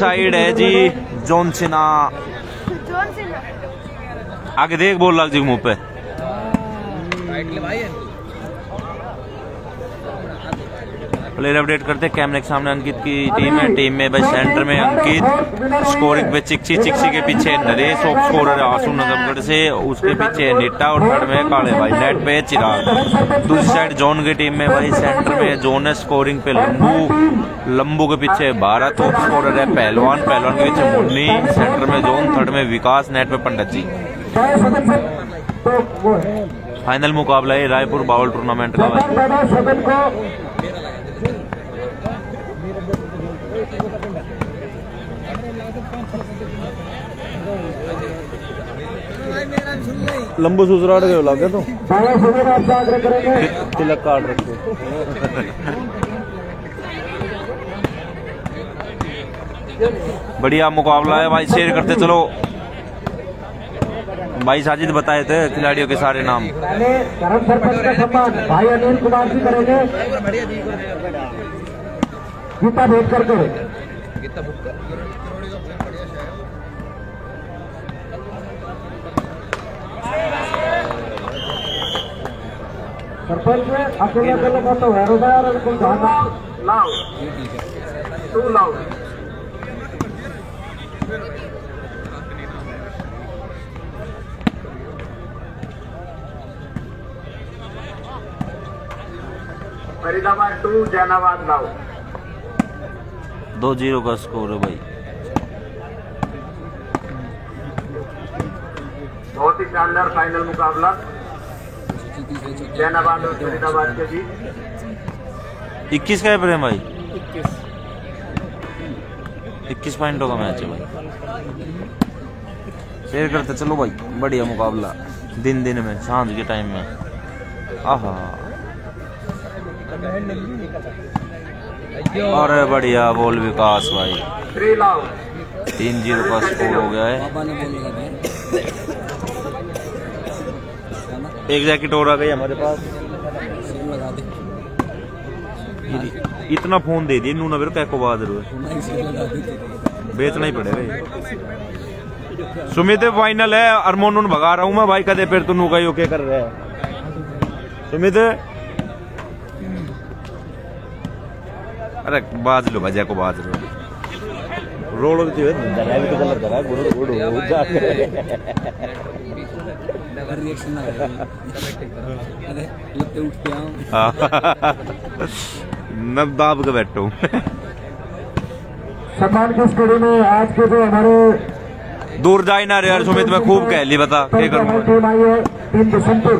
Side है जी John Sinha. आगे देख बोल लाल जी मुँह पे। प्लेयर अपडेट करते हैं। कैमरे के सामने अंकित की टीम है। टीम में भाई सेंटर में अंकित। स्कोरिंग पे चिक्सी चिक्सी के पीछे नरेश टॉप स्कोरर आसू नगरगढ़ से उसके पीछे निट्टा और थर्ड में काले भाई। नेट पे चिराग। दूसरी साइड जोन की टीम में भाई सेंटर में जोन है स्कोरिंग पे लंबू लंबू के पीछे भारत टॉप स्कोरर है पहलवान पहलवान के पीछे मुन्नी सेंटर में जोन थर्ड में विकास नेट पे पंडित जी फाइनल मुकाबला है रायपुर बाउल टूर्नामेंट का को लंबू सुसराट गए लगे तो तिलक काट रखे बढ़िया मुकाबला है भाई शेयर करते चलो। भाई साजिद बताए थे खिलाड़ियों के सारे नाम। पहले सरपंच का सम्मान भाई अनिल कुमार जी करेंगे। गीता भेंट करके सरपंच अकेले अकेले मत हो रोजा और कोई गाना लाओ तू लाओ फरीदाबाद टू जैनाबाद लाओ दो ज़ीरो का स्कोर है भाई। बहुत ही शानदार फाइनल मुकाबला। जैनाबाद और फरीदाबाद के बीच। इक्कीस का है प्रेम भाई? इक्कीस। पॉइंटों का मैच है भाई। शेयर करते चलो भाई बढ़िया मुकाबला। दिन दिन में साँझ के टाइम में। आहा। अरे बढ़िया बोल विकास भाई। तीन ज़ीरो का स्कोर हो गया है। एक जैकेट और आ गई हमारे पास। ये- इतना फ़ोन दे दिए नूना मेरे को बाद बेचना ही पड़ेगा। सुमित फाइनल है, अरमोन उन भगा रहा हूँ मैं। भाई, कदे फिर तू का यो क्या कर रहा है? सुमित? अरे बाज लो भजिया को बाज लो। रोड होती है, भी तो गलत धरा गुड़ गुड़ जा रिएक्शन ना अरे लगते उठ के मैं बैठा। हूँ सम्मान की स्टडी में आज के जो हमारे दूर जाए ना रे यार सुमित मैं खूब कह ली बता क्या करूँ। टीम आई है टीम बिशनपुर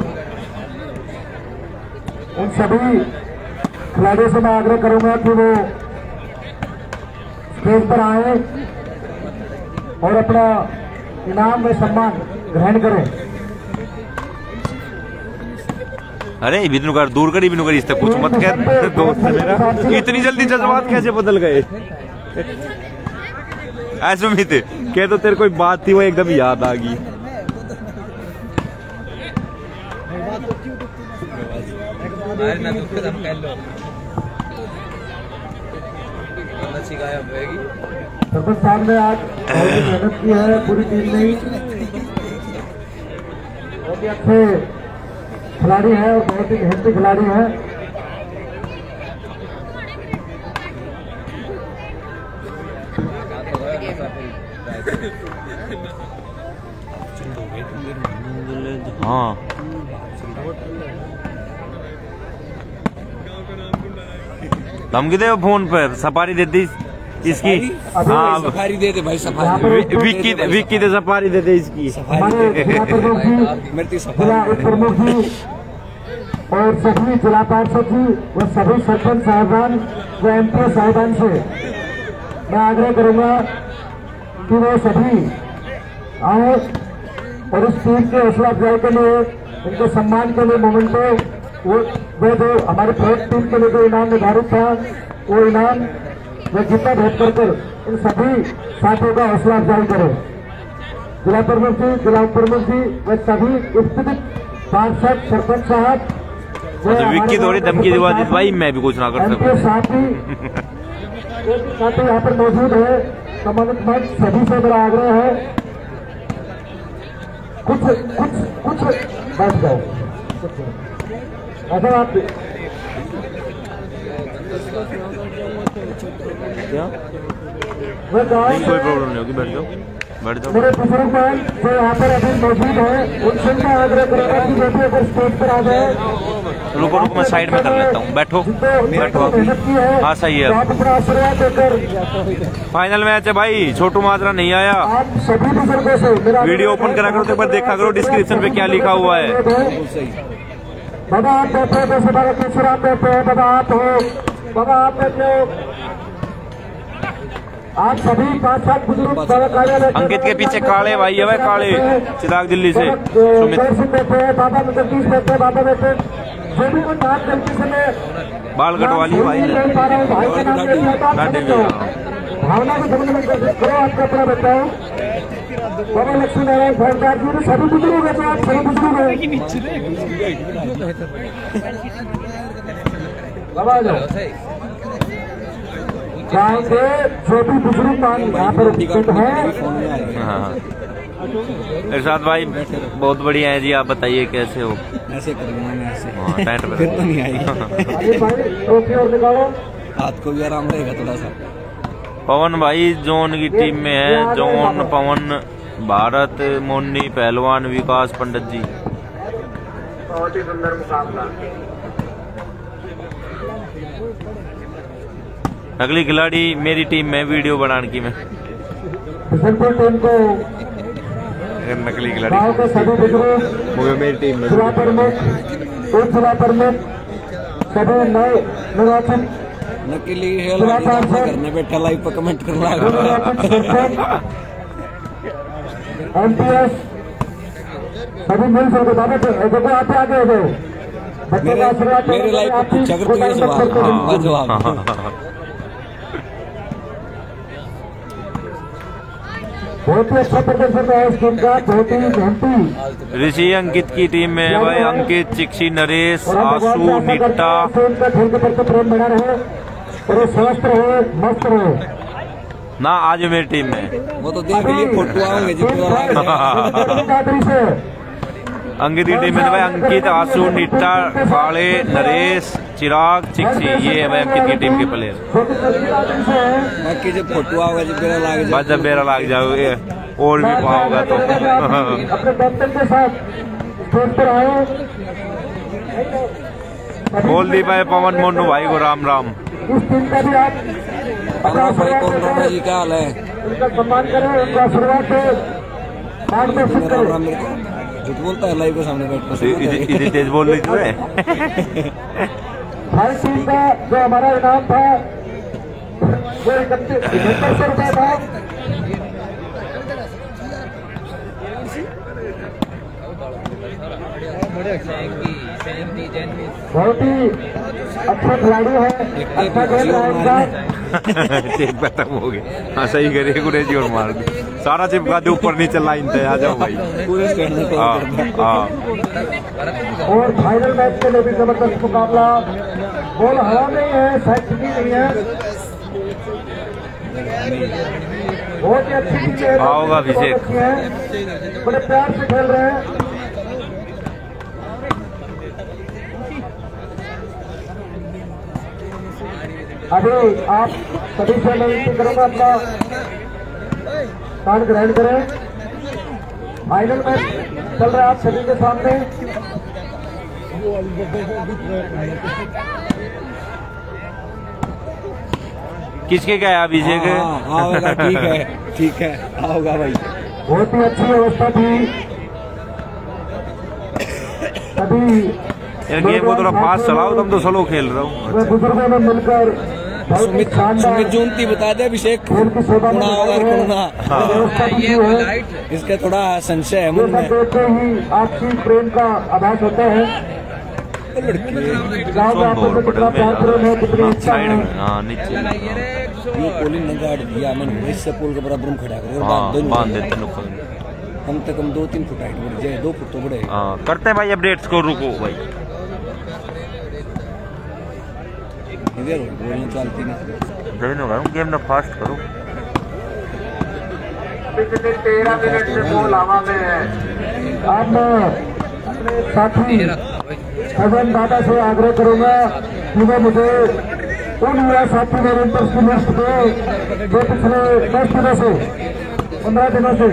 उन सभी खिलाड़ियों से मैं आग्रह करूँगा कि वो स्टेज पर आए और अपना इनाम व सम्मान ग्रहण करें। अरे बिनु कर दूर करी बिनु करी इससे कुछ मत कह दोस्त मेरा। इतनी जल्दी जज्बात कैसे बदल गए? ऐसे सुमित, कह तो तेरे कोई बात थी, वो एकदम याद आ गई। अरे ना तो फिर हम कर लो अच्छी गायब होएगी सरपंच साहब ने आज मेहनत की है पूरी टीम ने बहुत ही अच्छे खिलाड़ी हैं और बहुत ही मेहनती खिलाड़ी हैं। हाँ। धमकी दे फ़ोन पे सफारी देती इसकी। हाँ। सफारी दे दे भाई सफारी। विक्की विक्की दे सफारी इसकी। प्रमुख जी मेरी सफारी उप प्रमुख जी और सभी जिला पार्षद जी व सभी सरपंच साहबान व एम पी साहबान से मैं आग्रह करूँगा कि वो सभी आए और इस टीम के हौसला अफजाई के लिए उनके सम्मान के लिए मोमेंटो, वो वो जो हमारे फ़र्स्ट टीम के लिए जो इनाम निर्धारित था, वो इनाम वह जितना भेंट कर इन सभी साथियों का हौसला अफजाई करें। जिला प्रमुख जी, जिला उप प्रमुख जी व सभी उपस्थित पार्षद, सरपंच साहब अच्छा, विक्की थोड़ी धमकी दिवा दी भाई मैं भी कुछ ना कर एमपी सकूँ। साथी यहाँ पर मौजूद है। सम्मानित मंच सभी से मेरा आग्रह है। कुछ कुछ कुछ बैठ जाओ। ऐसा आप क्या? नहीं कोई प्रॉब्लम नहीं होगी बैठ जाओ। मेरे बुज़ुर्ग भाई जो यहाँ पर अभी मौजूद है उनसे मैं आग्रह करूँगा कि भी अगर स्टेज पर आ जाए। रुको रुको मैं साइड में कर लेता हूँ। बैठो। बैठो है। हाँ सही है। फाइनल मैच है भाई। छोटू माजरा नहीं आया। आप सभी बुज़ुर्गों से वीडियो ओपन करा करो तो एक बार देखा करो डिस्क्रिप्शन पे क्या लिखा हुआ है। बाबा आप बैठे बाबा आप बैठे हो बाबा आप हो। बाबा आप बैठे आप सभी सात बुज़ुर्ग अंकित के पीछे काले भाई है भाई काले। चिराग दिल्ली से। बाबा जगदीश बैठे बाबा बैठे जो भी बाल कटवा लिए भाई। ने। भावना को समझ में करो आपका अपना बताओ। बाबा लक्ष्मी नारायण फौजदार जी ने सभी बुज़ुर्ग हैं आप सभी बुज़ुर्ग बाबा जाओ। गाँव के जो भी बुज़ुर्ग मान यहाँ पर उपस्थित हैं। हाँ। इरशाद भाई बहुत बढ़िया है जी आप बताइए कैसे हो? ऐसे ऐसे। हाँ टेंट तो नहीं हाथ को भी आराम रहेगा थोड़ा सा। पवन भाई जोन की टीम में है जोन पवन भारत मोन्नी पहलवान विकास पंडित जी। बहुत ही सुंदर मुकाबला। अगली खिलाड़ी मेरी टीम में वीडियो बनाने की मैं। बिशनपुर टीम को नकली खिलाड़ी। मेरी टीम में। जिला प्रमुख उप जिला प्रमुख सभी नए नकली है करने बैठा लाइव पर कमेंट कर रहा एम पी सभी मिलजुल के देखो आप आगे हो गए। मेरे कर तू हाँ, जवाब बहुत ही अच्छा प्रदर्शन रहा है इस टीम का बहुत ही मेहनती ऋषि अंकित की टीम में है भाई अंकित चिक्सी नरेश आशु निट्टा। उनका खेल के प्रति प्रेम बना रहे और स्वस्थ रहे मस्त रहे। ना आज मेरी टीम में वो तो देख लिए फ़ोटो आओगे जी अंकित की टीम में भाई अंकित आशु निट्टा काले नरेश चिराग चिक्सी ये है भाई अंकित की टीम के प्लेयर से है बाकी जब जब लाग बस जब मेरा लाग जाओगे और भी पाओगा तो। अपने कैप्टन के साथ स्टेज पर आए बोल दी भाई पवन मोनू भाई को राम राम। इस टीम का भी आप अपना जाए भाई कौन जी क्या हाल है। सम्मान करें उनका आशीर्वाद दें झूठ बोलता है लाइव के सामने बैठ कर इतनी इतनी तेज बोल रही तू है हर चीज़ का जो हमारा इनाम था वो इकतीस इकहत्तर सौ रुपया था। बहुत ही अच्छा खिलाड़ी है। अच्छा खेल रहा है खत्म हो गए हाँ सही करे गुरेजी और मार दी। सारा चिपका दे ऊपर नीचे लाइन पे आ जाओ भाई। हाँ हाँ। और फाइनल मैच के लिए भी ज़बरदस्त मुकाबला। बॉल हवा में ही है टिकी नहीं है। बहुत ही अच्छी टीम है। होगा अभिषेक। है। बड़े प्यार से खेल रहे हैं। अभी आप सभी से मैं विनती करूँगा अपना स्थान ग्रहण करें। फाइनल मैच चल रहा है आप सभी के सामने। किसके क्या है अभिषेक हाँ ठीक है ठीक है आओगा भाई। बहुत ही अच्छी व्यवस्था थी। सभी गेम को थोड़ा फास्ट चलाओ तुम तो स्लो खेल रहा हूँ। मैं बुज़ुर्गों ने मिलकर ही सुमित सुमित जूनती बता दे अभिषेक। कुणा होगा है। कुणा है। इसका थोड़ा संशय है मन में। देखते ही आपसी प्रेम का आभास होता है। इससे पोल के बराबर में खड़ा करो हाँ बाँध दो बाँध इनको। देते नुक्कड़ कम से कम दो तीन फुट हाइट बढ़ जाए दो फुट तो बढ़े। हाँ करते हैं भाई अपडेट्स को रुको भाई। इधर बोलने चलती नहीं ज़रूर होगा गेम ना फास्ट करो पिछले तेरह मिनट से बॉल हवा में है अब अपने साथी अजन दादा से आग्रह करूँगा कि वो मुझे उन युवा साथी लिस्ट दे जो पिछले दस दिनों से पंद्रह दिनों से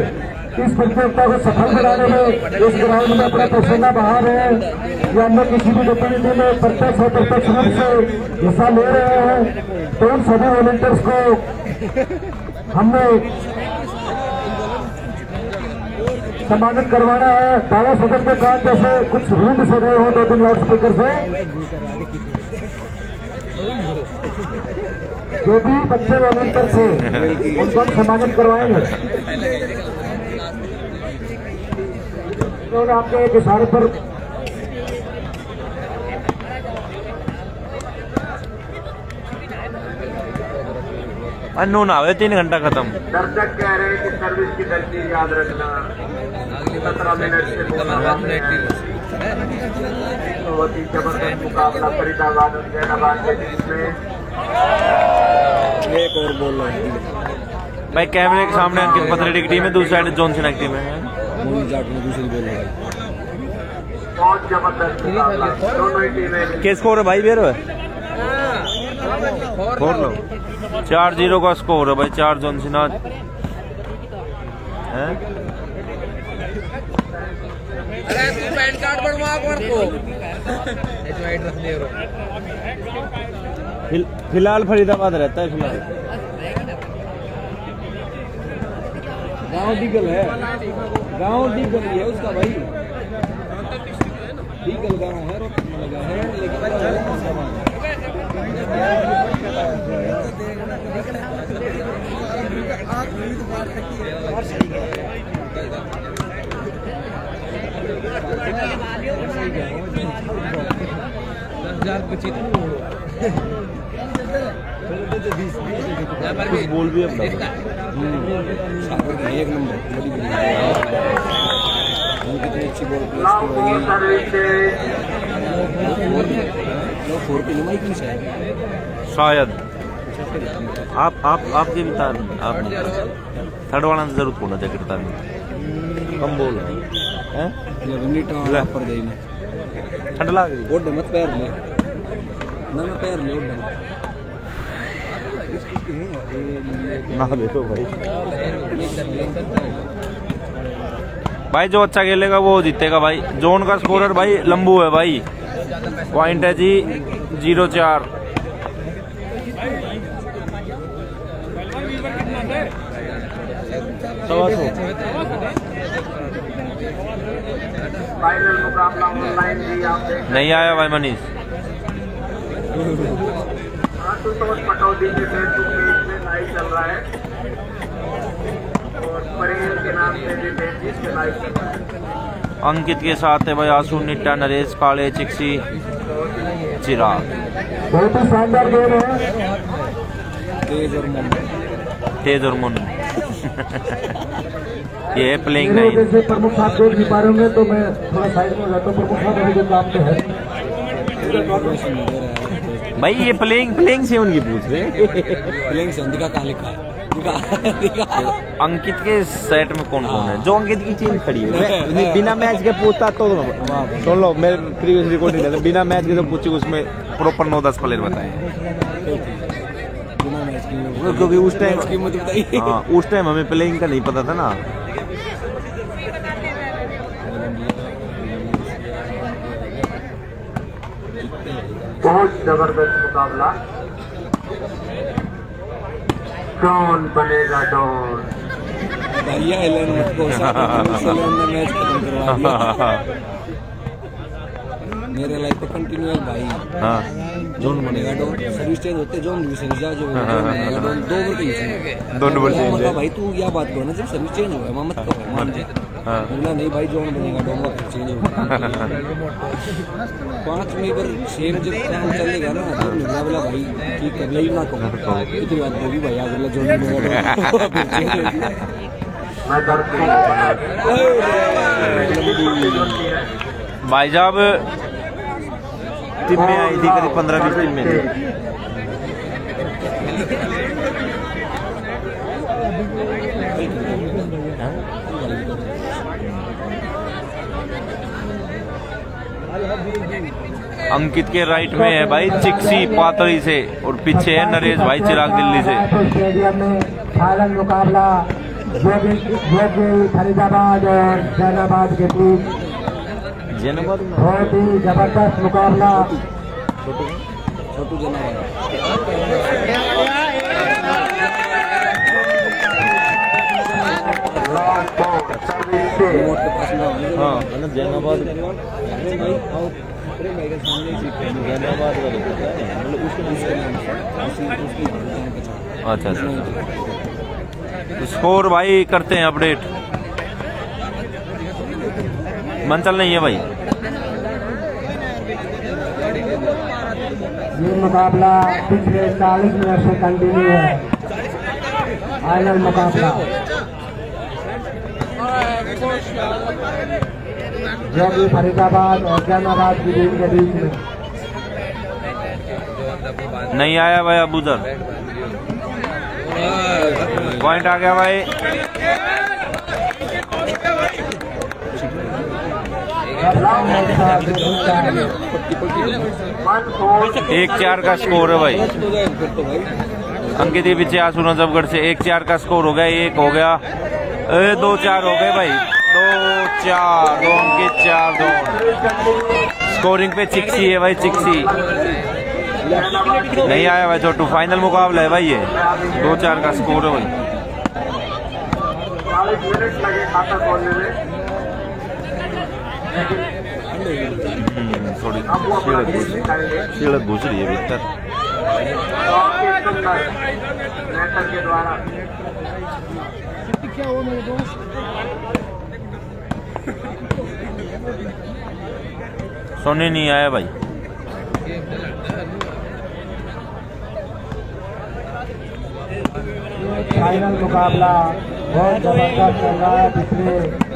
इस प्रतियोगिता को सफल बनाने में इस ग्राउंड में अपना पसीना बहा रहे हैं। या अन्य किसी भी गतिविधि में प्रत्यक्ष और प्रत्यक्ष रूप से हिस्सा ले रहे हैं। तो उन सभी वॉलंटियर्स को हमने सम्मानित करवाना है। दावा सदन के काम जैसे कुछ रूम से गए हो दो तीन लाउड स्पीकर से। जो भी बच्चे वॉलंटियर थे, उनको हम सम्मानित करवाएँगे। तो आपके एक इशारे पर अन्नू ना हुए तीन घंटा खत्म। दर्शक कह रहे हैं कि सर्विस की गलती याद रखना। सत्रह मिनट से बहुत ही ज़बरदस्त मुकाबला फरीदाबाद और जैनाबाद के बीच में। एक और बोल रहा है। भाई कैमरे के सामने अंकित पथरेडी की टीम है दूसरी साइड जॉन सिन्हा की टीम है। मोनी जाट में दूसरी बोल रहा है ही क्या स्कोर है भाई बेर फोर लो। चार ज़ीरो का स्कोर है भाई चार जोन सिन्हा हैं? अरे तू पैन कार्ड बनवा कौन को। एडवाइट रख दे रो फिल, फ़िलहाल फरीदाबाद रहता है फ़िलहाल। गाँव डीगल है। गाँव डीगल ही है उसका भाई। डीगल गाँव है लगा है, लेकिन कुछ बोल भी अपना एक नंबर बड़ी कितनी अच्छी बॉल की शायद। आप आप आपके भी तार आप थर्ड वाला ज़रूर पूर्ण जैकेट तार कम बोल। हैं? ये मिनट ले। पर गई ना ठंड लग गई ओड मत पैर ले। ना पैर ले ना देखो भाई भाई जो अच्छा खेलेगा वो जीतेगा भाई। जोन का स्कोरर भाई लंबू है भाई। पॉइंट है जी, ज़ीरो चार। नहीं आया भाई मनीष। आशुतोष पटौदी के फेसबुक पेज में लाइव चल रहा है। और परेल के नाम से भी पेज पे लाइव चल रहा है। अंकित के साथ है भाई आसू निट्टा नरेश काले चिक्सी चिराग। बहुत ही शानदार गेम है। तेज और मन। तेज और मुन। ये है प्लेइंग नहीं। जैसे प्रमुख साहब देख नहीं पा रहे होंगे तो मैं थोड़ा साइड में हो जाता हूँ। प्रमुख साहब अभी जो काम पे है। भाई ये प्लेइंग प्लेइंग से उनकी पूछ रहे प्लेइंग से दिखा कहाँ लिखा है? अंकित के सेट में कौन कौन है? जो अंकित की टीम खड़ी है। मैं बिना मैच के पूछता तो सुन। लो मेरे प्रीवियस रिकॉर्डिंग है बिना मैच के तो पूछी उसमें प्रॉपर नौ दस प्लेयर बताए बिना मैच की। क्योंकि उस टाइम कीमत बताइए। हाँ उस टाइम हमें प्लेइंग का नहीं पता था ना। बहुत ज़बरदस्त मुकाबला। कौन बनेगा डॉन? भैया एलन को मैच खत्म करवा दिया। मेरे लाइफ पे कंटिन्यू है भाई। हाँ। जोन बनेगा डॉन सर्विस चेंज होते जोन भी सर्विस जा जो बनेगा डॉन दो ओवर कहीं दो नंबर change है। भाई तू या बात करो ना जब सर्विस चेंज हुआ है मत कहो मान जा। हाँ। बोला नहीं भाई जोन बनेगा डॉन वो चेंज होगा। पाँच मई पर शेर जब काम चलेगा ना तो मिला बोला भाई ठीक है यही ना कहो इतनी बात बोली भाई अगला जोन बनेगा डॉन मैं भाई साहब टीम में आई थी करीब पंद्रह बीस टीम में। अंकित के राइट में है भाई, चिक्सी पातरी से, और पीछे है नरेश भाई, चिराग दिल्ली से। मुकाबला फरीदाबाद और जैनाबाद के बीच बहुत ही ज़बरदस्त मुकाबला। छोटू जना हाँ मतलब जैनाबाद तो अच्छा अच्छा स्कोर भाई करते हैं अपडेट मंचल नहीं है भाई। ये मुकाबला पिछले 40 मिनट से कंटिन्यू है। फाइनल मुकाबला। जोगी फरीदाबाद और जैनाबाद की टीम के बीच में। नहीं आया भाई अब उधर पॉइंट आ गया भाई बदलाव में था जो जीता है। One four एक चार का स्कोर है भाई। अंकित पीछे आँसू नजफगढ़ से। एक चार का स्कोर हो गया एक हो गया। ए, दो चार हो गए भाई। दो चार दो अंकित चार दो। स्कोरिंग पे चिक्सी है भाई चिक्सी। नहीं आया भाई छोटू फाइनल मुकाबला है भाई ये। दो चार का स्कोर है भाई। थोड़ी है भीतर सोने नहीं आया भाई। फाइनल मुकाबला बहुत ज़बरदस्त चल रहा है, पिछले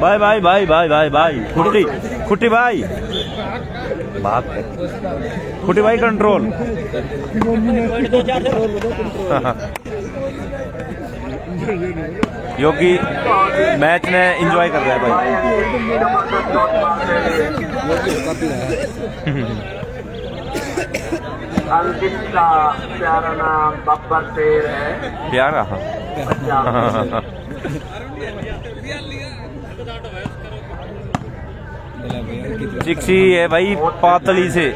भाई भाई भाई भाई भाई बाय। खुट्टी खुट्टी भाई बात खुट्टी भाई कंट्रोल योगी मैच में एंजॉय कर रहा है भाई। अंकित का प्यारा नाम बब्बर शेर है। प्यारा। हाँ चिक्सी है भाई पातली से।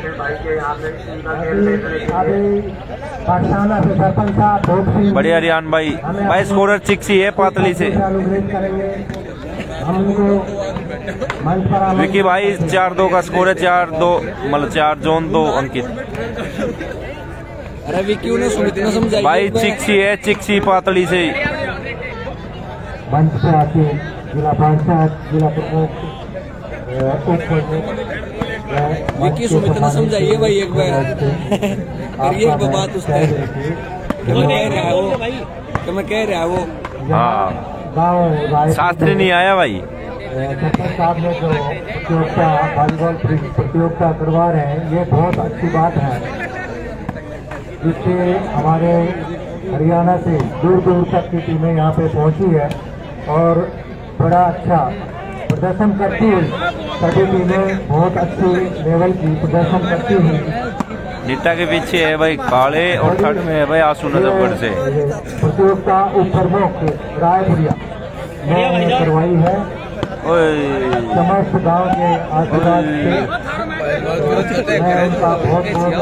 बॉक्सिंग बढ़िया भाई। भाई स्कोरर चिक्सी है पातली से। विकी भाई चार दो का स्कोर है चार दो मतलब चार जोन दो अंकित। अरे विक्की ने सुमित ने समझाई भाई चिक्सी है चिक्सी पातली से। मंच पे आके जिला पंचायत जिला प्रमुख। विक्की सुमित ने समझाइए भाई एक बार। करिए एक बात उसने कह रही कह है वो कि मैं कह रहा है। वो हाँ। शास्त्री नहीं आया भाई। साहब ने जो प्रतियोगिता वॉलीबॉल प्रतियोगिता करवा रहे हैं ये बहुत अच्छी बात है। जिससे हमारे हरियाणा से दूर दूर तक की टीमें यहाँ पे पहुँची है और बड़ा अच्छा प्रदर्शन करती हुई सभी टीमें बहुत अच्छी लेवल की प्रदर्शन करती है। नीता के पीछे है भाई काले और थर्ड में है भाई आँसू नजफगढ़ से। प्रतियोगिता उप प्रमुख रायपुरिया करवाई है। ओए। समस्त गाँव के आशीर्वाद कुछ हूँ।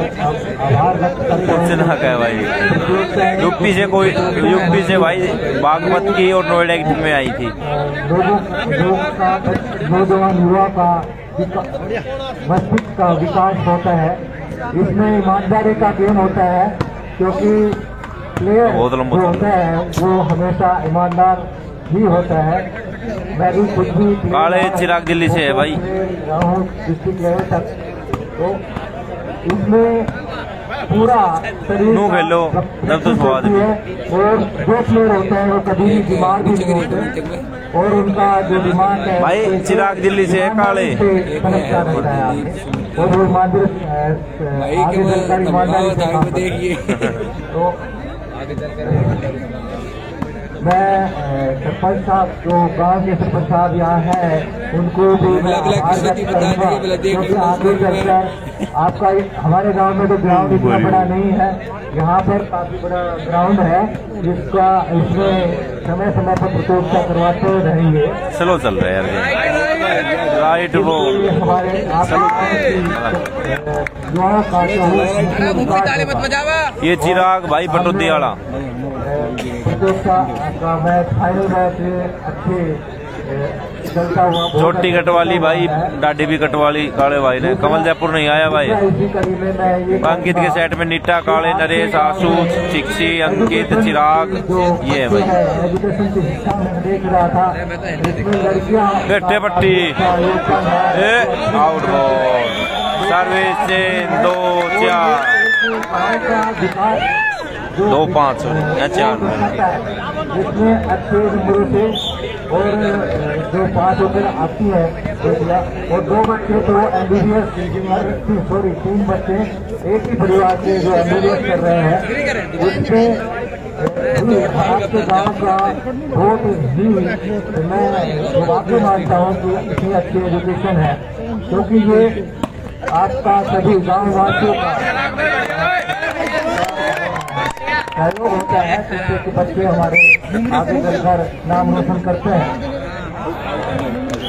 भाई। यूपी से कोई यूपी से भाई बागमत की और नोएडा की टीम में आई थी। नौजवान युवा का मस्तिष्क का विकास होता है। इसमें ईमानदारी का गेम होता है क्योंकि प्लेयर जो होता है वो हमेशा ईमानदार ही होता है। मैं भी खुद भी काले चिराग दिल्ली से है भाई। डिस्ट्रिक्ट लेवल तक तो इसमें पूरा शरीर खेलो, तब तो स्वाद है और जो प्लेयर होते हैं वो कभी भी बीमार भी नहीं होते और उनका जो दिमाग है भाई, चिराग दिल्ली से काले। है। और वो ईमानदारी आगे चलकर देखिए तो मैं सरपंच साहब जो गाँव के सरपंच साहब यहाँ है उनको भी मैं क्योंकि आगे चलकर आपका हमारे गाँव में तो ग्राउंड इतना बड़ा नहीं है। यहाँ पर काफ़ी बड़ा ग्राउंड है जिसका इसमें समय समय पर प्रतियोगिता करवाते रहेंगे। स्लो चल रहे है यार राइट वो हमारे। ये चिराग भाई पटोदी वाला छोटी कटवाली भाई डाडी भी कटवाली, काले भाई ने। कमल जयपुर नहीं आया भाई। अंकित के सेट में नीटा, काले, नरेश आशु चिक्सी अंकित, चिराग, ये है भाई। गट्टे पट्टी। आउट सर्विस दो, चार। दो पाँच सॉरी या चार जिसमें अच्छे नंबरों से और जो पाँच रुपये आती है और दो बच्चे तो एमबीबीएस सॉरी तीन बच्चे एक ही परिवार से जो एमबीबीएस कर रहे हैं उसमें भी आपके गाँव का बहुत ही, मैं वाकई मानता हूँ कि इतनी अच्छी एजुकेशन है, क्योंकि ये आपका सभी गाँव वासियों का सहयोग होता है जिससे कि बच्चे हमारे आगे चलकर नाम रोशन करते हैं।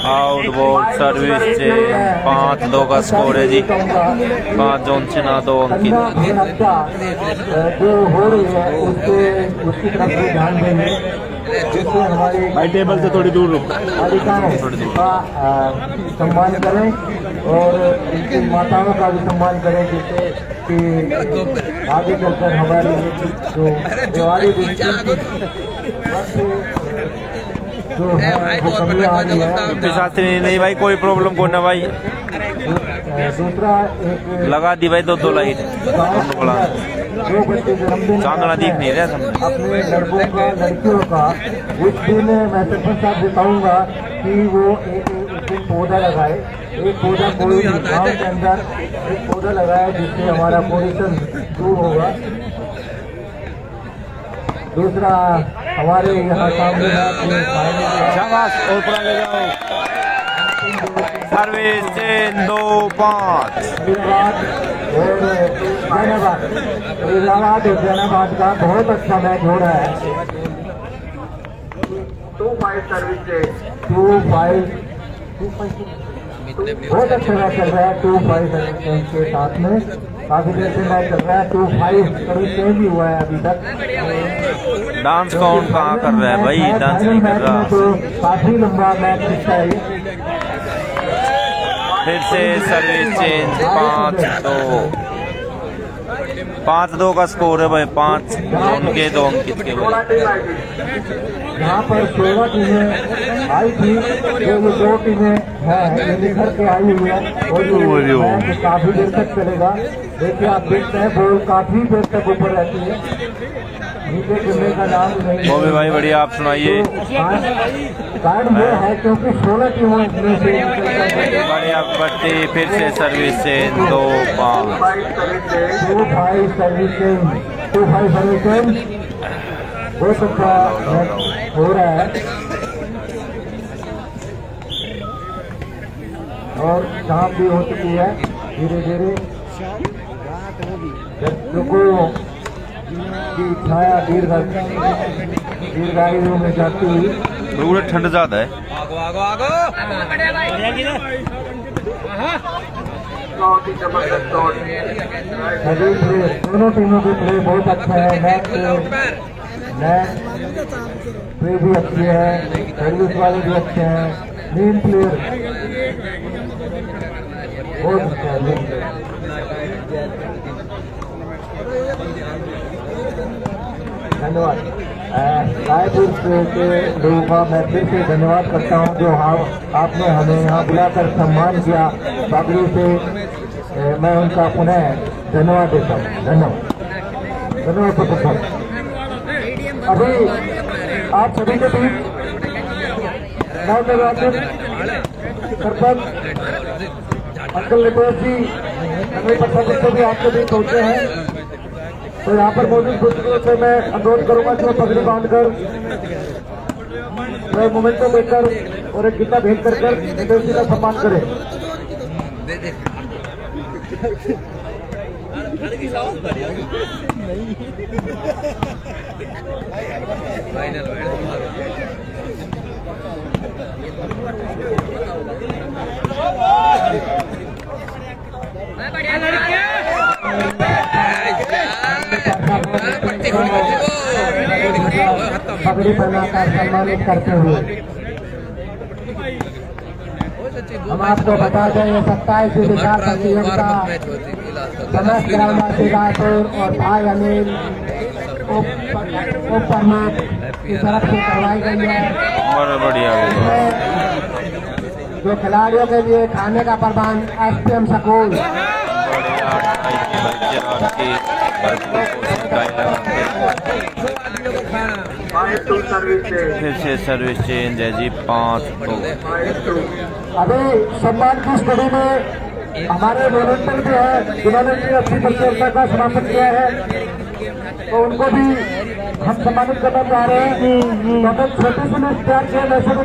आउट बॉल सर्विस चेन पाँच दो का स्कोर है जी। पाँच जोन छिना दो अंकित जो हो रही है उसके उसकी तरफ़ भी ध्यान देंगे। जिससे हमारी भाई टेबल से थोड़ी दूर रुक। सम्मान करें और इनकी माताओं का भी सम्मान करें जिससे कि आगे चलकर हमारी जो व्यवहारिक जो शास्त्री नहीं भाई कोई प्रॉब्लम को ना भाई। दूसरा लगा दी भाई दो दो लाइट। चांदना दिख नहीं रहा अपने लड़कों का लड़कियों का उस दिन मैं सरपंच साहब बताऊँगा कि वो एक पौधा लगाए। एक पौधा कोई भी गाँव के अंदर एक पौधा लगाए जिससे हमारा पोल्यूशन दूर होगा। दूसरा हमारे यहाँ सामने पुरा सर्विस दो पाँच। जैनाबाद और जैनाबाद का बहुत अच्छा मैच हो रहा है। Two five service two five बहुत अच्छा मैच चल रहा है टू फाइव के साथ में काफ़ी देर से मैच चल रहा है टू फाइव चेंज ही हुआ है अभी तक डांस कौन कहाँ कर रहा है भाई? डांस नहीं कर रहा। तो काफ़ी लंबा मैच दिखता है फिर से सर्विस चेंज पाँच, दो। पाँच दो का स्कोर है भाई पाँच उनके दो अंकित के यहाँ पर सोलह टीमें आई थी जो दो टीमें हैं निखर के आई हुई है। और ये काफ़ी देर तक चलेगा। देखिए आप देखते हैं बॉल काफ़ी देर तक ऊपर रहती है। भाई बढ़िया आप सुनाइए। कारण ये है क्योंकि सोलह टीमों से बढ़िया पट्टी फिर से सर्विस से दो पाँच सर्विसिंग टू फाइव सर्विसिंग बहुत अच्छा हो रहा है। और शाम भी हो चुकी है धीरे धीरे। दर्शकों की छाया दीर्घ दीर्घायु में जाती हुई थोड़ा ठंड ज़्यादा है। सभी प्लेयर दोनों टीमों के प्ले बहुत अच्छा है मैच मैच प्ले भी अच्छी है सर्विस वाले भी अच्छे हैं मेन प्लेयर बहुत अच्छा है धन्यवाद रायपुर के लोगों का मैं फिर से धन्यवाद करता हूँ जो हाँ आपने हमें यहाँ बुलाकर सम्मान किया पगड़ी से मैं उनका पुनः धन्यवाद देता हूँ। धन्यवाद धन्यवाद। प्रोफेसर अभी आप सभी के बीच नव निर्वाचित सरपंच अंकल नितेश जी नगरी प्रशासन से भी आपके बीच पहुँचे हैं। तो यहाँ पर मौजूद बुज़ुर्गों से मैं अनुरोध करूँगा कि वो पगड़ी बांधकर वह मोमेंटो लेकर और एक गीता भेंट कर कर जी का सम्मान करें। पगड़ी पहनाकर सम्मानित करते हुए हम आपको बता दें ये सत्ताईस अभियान का समस्त ग्रामवासी रायपुर और भाई अनिल उप प्रमुख की तरफ़ से करवाई गई है जो खिलाड़ियों के लिए खाने का प्रबंध एस पी एम स्कूल फिर से सर्विस चेंज है जी, पाँच तो अभी सम्मान की स्टडी में हमारे वॉलंटियर जो है उन्होंने भी अच्छी प्रतियोगिता का समापन किया है तो उनको भी हम सम्मानित करना चाह रहे हैं छोटी सी लिस्ट तैयार किया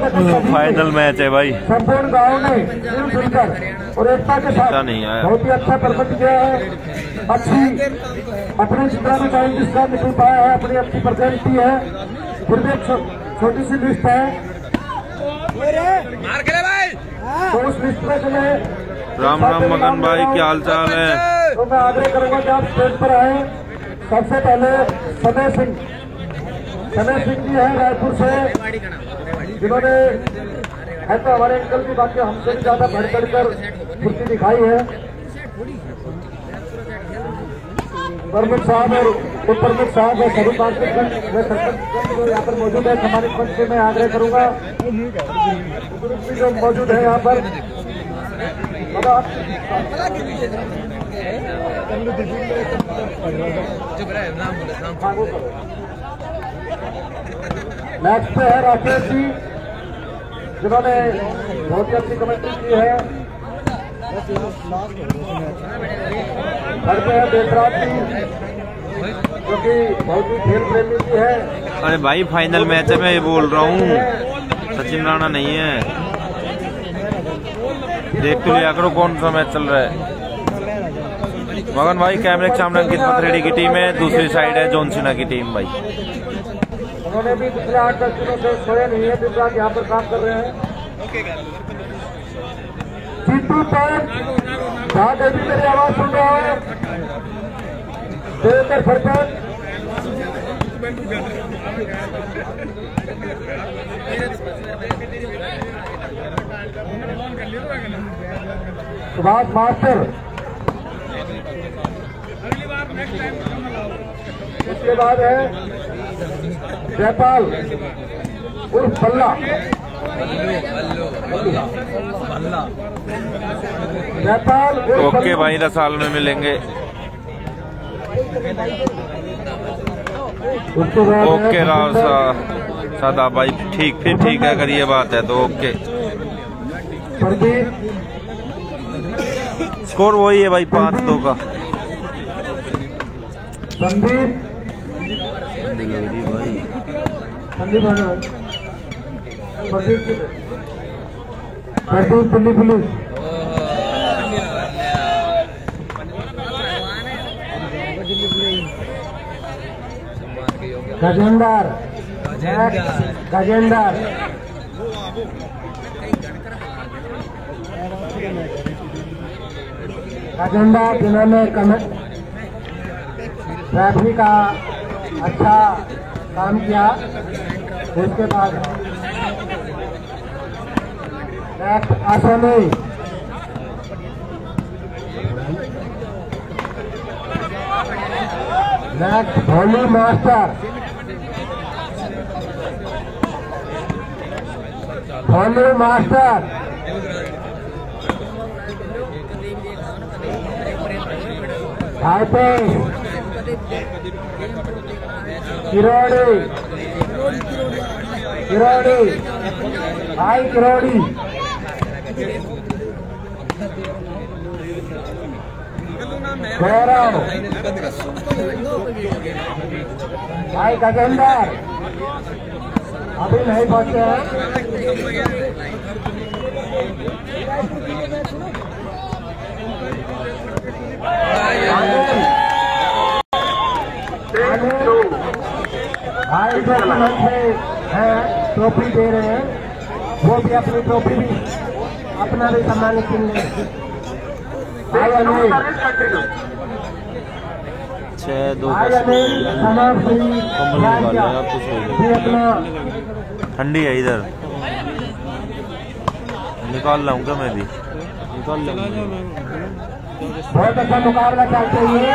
तो फाइनल मैच है भाई। संपूर्ण गाँव ने मिलजुलकर और एकता के साथ नहीं आया। बहुत ही अच्छा प्रकट किया है। अच्छी अपने जितना भी टाइम जिसका निकल पाया है अपनी अच्छी प्रेजेंट की है। फिर भी छोटी सी लिस्ट है। तो उस लिस्ट में चले। राम राम मगन भाई क्या हाल चाल है? तो मैं आग्रह करूँगा कि आप स्टेज पर आए। सबसे पहले समय सिंह। समय सिंह जी हैं रायपुर से। जिन्होंने है तो हमारे अंकल की बाकी हमसे भी ज़्यादा बढ़ चढ़ कर फुर्ती दिखाई है। प्रमुख साहब और उप प्रमुख साहब और सभी पार्षदगण व सरपंच यहाँ पर मौजूद है। सम्मानित पंच से मैं आग्रह करूँगा जो मौजूद है यहाँ पर। नेक्स्ट है राकेश जी, जिन्होंने बहुत ही अच्छी कमेंट्री की है। घर है देवराज जी, जो कि बहुत ही खेल प्रेमी भी है। अरे भाई फाइनल मैच है, मैं ये बोल रहा हूँ। सचिन राणा नहीं है। देख तो लिया करो कौन सा मैच चल रहा है। मगन भाई, कैमरे के सामने अंकित पथरेडी की टीम है, दूसरी साइड है जोन सिन्हा की टीम भाई। उन्होंने भी पिछले आठ दस दिनों से सोए नहीं है, दिन रात यहाँ पर काम कर रहे हैं। जीतू पंच जहाँ मेरी आवाज़ सुन रहा है। देवेंद्र सरपंच सुभाष मास्टर। उसके बाद है जयपाल उर्फ़ बल्ला। जयपाल ओके। भाई रसाल में मिलेंगे। ओके राव सा सादा भाई ठीक फिर ठीक है अगर ये बात है तो ओके। स्कोर वही है भाई पाँच दो का। संदीप। संदीप है ना? प्रदीप प्रदीप पुलिस। गजेंदर। गजेंदर। गजेंदर ट्रैफ़िक का अच्छा काम किया। उसके बाद next next Holi master Holi master भाई पे किरोड़ी किरोड़ी किरोड़ी गौरव भाई गजेंद्र अभी नहीं पहुँचे हैं जो मंच पे है ट्रॉफी दे रहे हैं। वो भी अपनी ट्रॉफी भी अपना भी करेंगे भाई अनिल छह दो हो ठंडी है इधर। निकाल लाऊँगा मैं भी। निकाल लाऊँगा बहुत अच्छा मुकाबला चलते हुए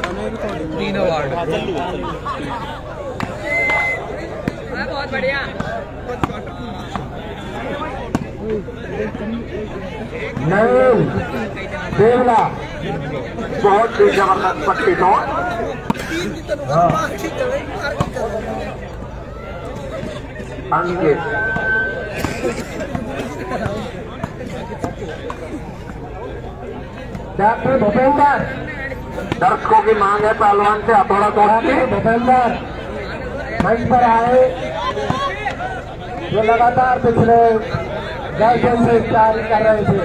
बहुत बढ़िया। देवला बहुत ही ज़बरदस्त पट्टी नोट अंकित। डॉक्टर भूपेंद्र। दर्शकों की मांग है पहलवान से हथौड़ा तोड़ा के भूपेंद्र मंच पर आए। जो लगातार पिछले दस दिन से तैयारी कर रहे थे।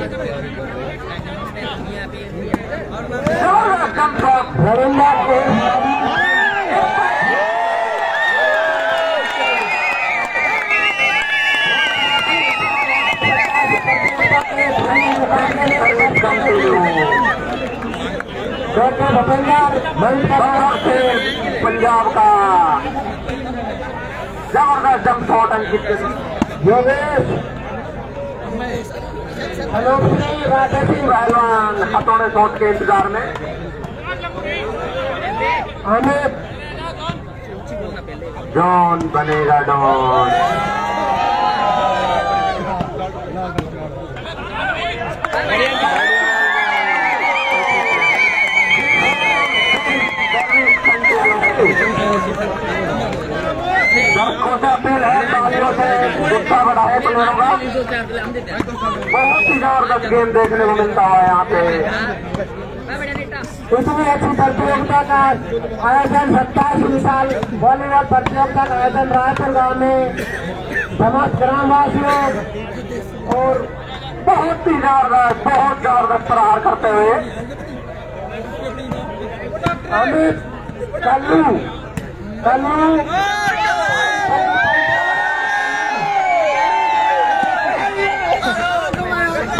रविंद्र के डॉक्टर भूपेंद्र मंच पंजाब का। ज़बरदस्त जंप शॉट अंकित योगेश। अनोखी राजसी पहलवान, हथौड़े शॉट के इंतज़ार में। अमित। जॉन बनेगा डॉन। का बहुत ही ज़बरदस्त गेम देखने को मिलता है यहाँ पे इतनी अच्छी प्रतियोगिता का आयोजन सत्ताईस साल वॉलीबॉल प्रतियोगिता का आयोजन रायपुर गाँव में समस्त ग्रामवासियों और बहुत ही। ज़बरदस्त बहुत ज़बरदस्त प्रहार करते हुए अमित, कल्लू कल्लू जी,